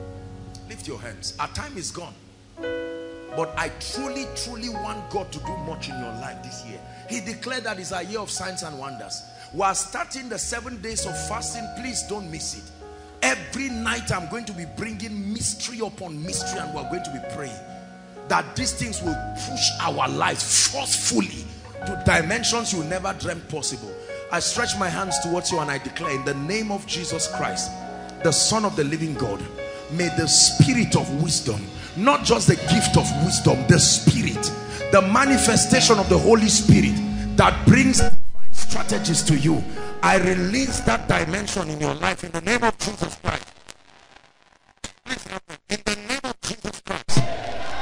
Lift your hands. Our time is gone. But I truly, truly want God to do much in your life this year. He declared that it's a year of signs and wonders. We are starting the seven days of fasting, please don't miss it. Every night I'm going to be bringing mystery upon mystery and we're going to be praying that these things will push our lives forcefully to dimensions you never dreamt possible. I stretch my hands towards you and I declare in the name of Jesus Christ, the Son of the living God, may the spirit of wisdom, not just the gift of wisdom, the spirit, the manifestation of the Holy Spirit that brings strategies to you I release that dimension in your life in the name of Jesus Christ. In the name of Jesus Christ.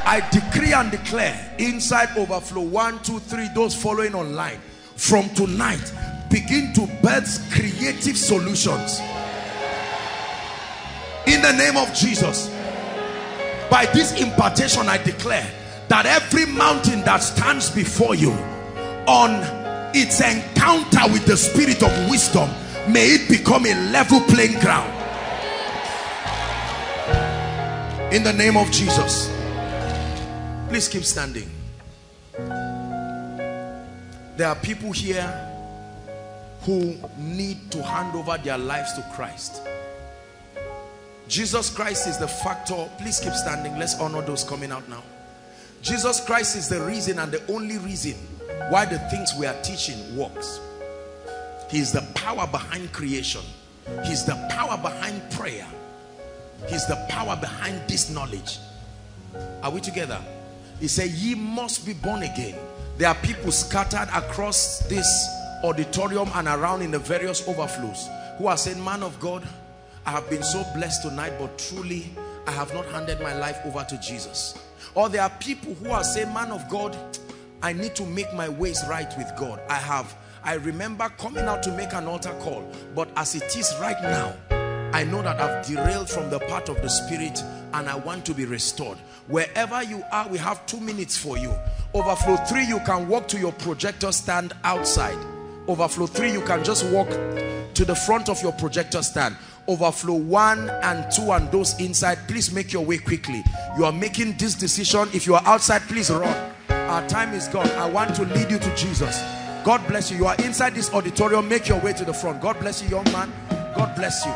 I decree and declare inside overflow one, two, three, those following online. From tonight, begin to birth creative solutions. In the name of Jesus. By this impartation, I declare that every mountain that stands before you on its encounter with the spirit of wisdom. May it become a level playing ground. In the name of Jesus. Please keep standing. There are people here who need to hand over their lives to Christ. Jesus Christ is the factor. Please keep standing. Let's honor those coming out now. Jesus Christ is the reason and the only reason why the things we are teaching works. He's the power behind creation. He's the power behind prayer. He's the power behind this knowledge. Are we together? He said, ye must be born again. There are people scattered across this auditorium and around in the various overflows who are saying, man of God, I have been so blessed tonight, but truly I have not handed my life over to Jesus. Or there are people who are saying, man of God, I need to make my ways right with God. I have, I remember coming out to make an altar call, but as it is right now, I know that I've derailed from the path of the spirit and I want to be restored. Wherever you are, we have two minutes for you. Overflow three, you can walk to your projector stand outside. Overflow three, you can just walk to the front of your projector stand. Overflow one and two and those inside, please make your way quickly. You are making this decision. If you are outside, please run. Our time is gone. I want to lead you to Jesus. God bless you. You are inside this auditorium. Make your way to the front. God bless you, young man. God bless you.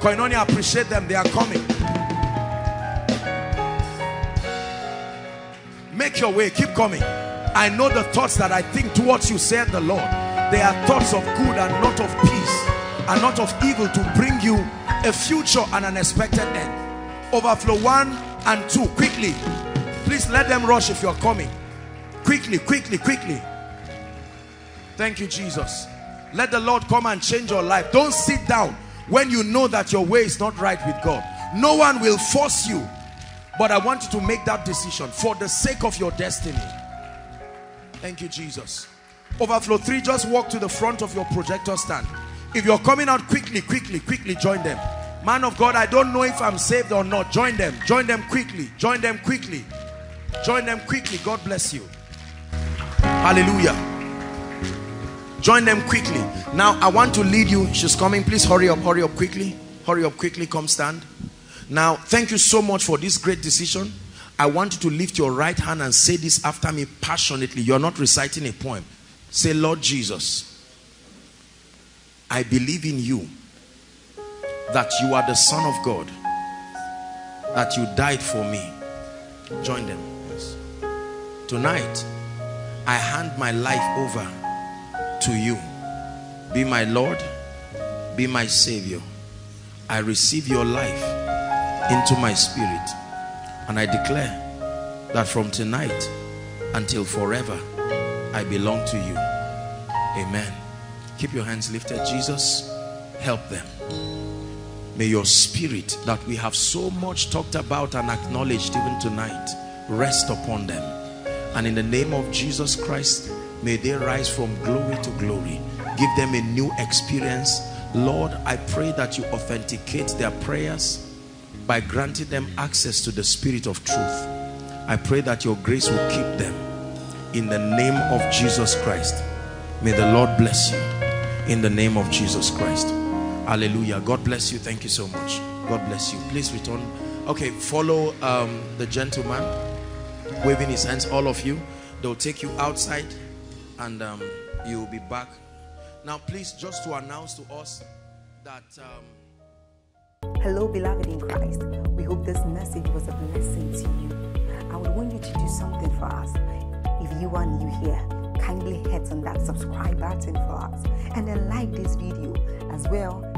Koinonia, appreciate them. They are coming. Make your way. Keep coming. I know the thoughts that I think towards you, said the Lord. They are thoughts of good and not of peace and not of evil to bring you a future and an expected end. Overflow one and two. Quickly. Please let them rush if you're coming. Quickly, quickly, quickly. Thank you, Jesus. Let the Lord come and change your life. Don't sit down when you know that your way is not right with God. No one will force you. But I want you to make that decision for the sake of your destiny. Thank you, Jesus. Overflow 3, just walk to the front of your projector stand. If you're coming out quickly, quickly, quickly join them. Man of God, I don't know if I'm saved or not. Join them. Join them quickly. Join them quickly. Join them quickly. God bless you. Hallelujah. Join them quickly. Now, I want to lead you. She's coming. Please hurry up. Hurry up quickly. Hurry up quickly. Come stand. Now, thank you so much for this great decision. I want you to lift your right hand and say this after me passionately. You're not reciting a poem. Say, Lord Jesus, I believe in you that you are the Son of God, that you died for me. Join them. Tonight, I hand my life over to you. Be my Lord, be my Savior. I receive your life into my spirit. And I declare that from tonight until forever, I belong to you. Amen. Keep your hands lifted. Jesus, help them. May your spirit that we have so much talked about and acknowledged even tonight rest upon them and in the name of Jesus Christ, may they rise from glory to glory. Give them a new experience. Lord, I pray that you authenticate their prayers by granting them access to the spirit of truth. I pray that your grace will keep them in the name of Jesus Christ. May the Lord bless you in the name of Jesus Christ. Hallelujah. God bless you. Thank you so much. God bless you. Please return. Okay, follow um, the gentleman waving his hands, all of you. They'll take you outside and um, you will be back. Now, please, just to announce to us that. Um... Hello, beloved in Christ. We hope this message was a blessing to you. I would want you to do something for us. If you are new here, kindly hit on that subscribe button for us and then like this video as well.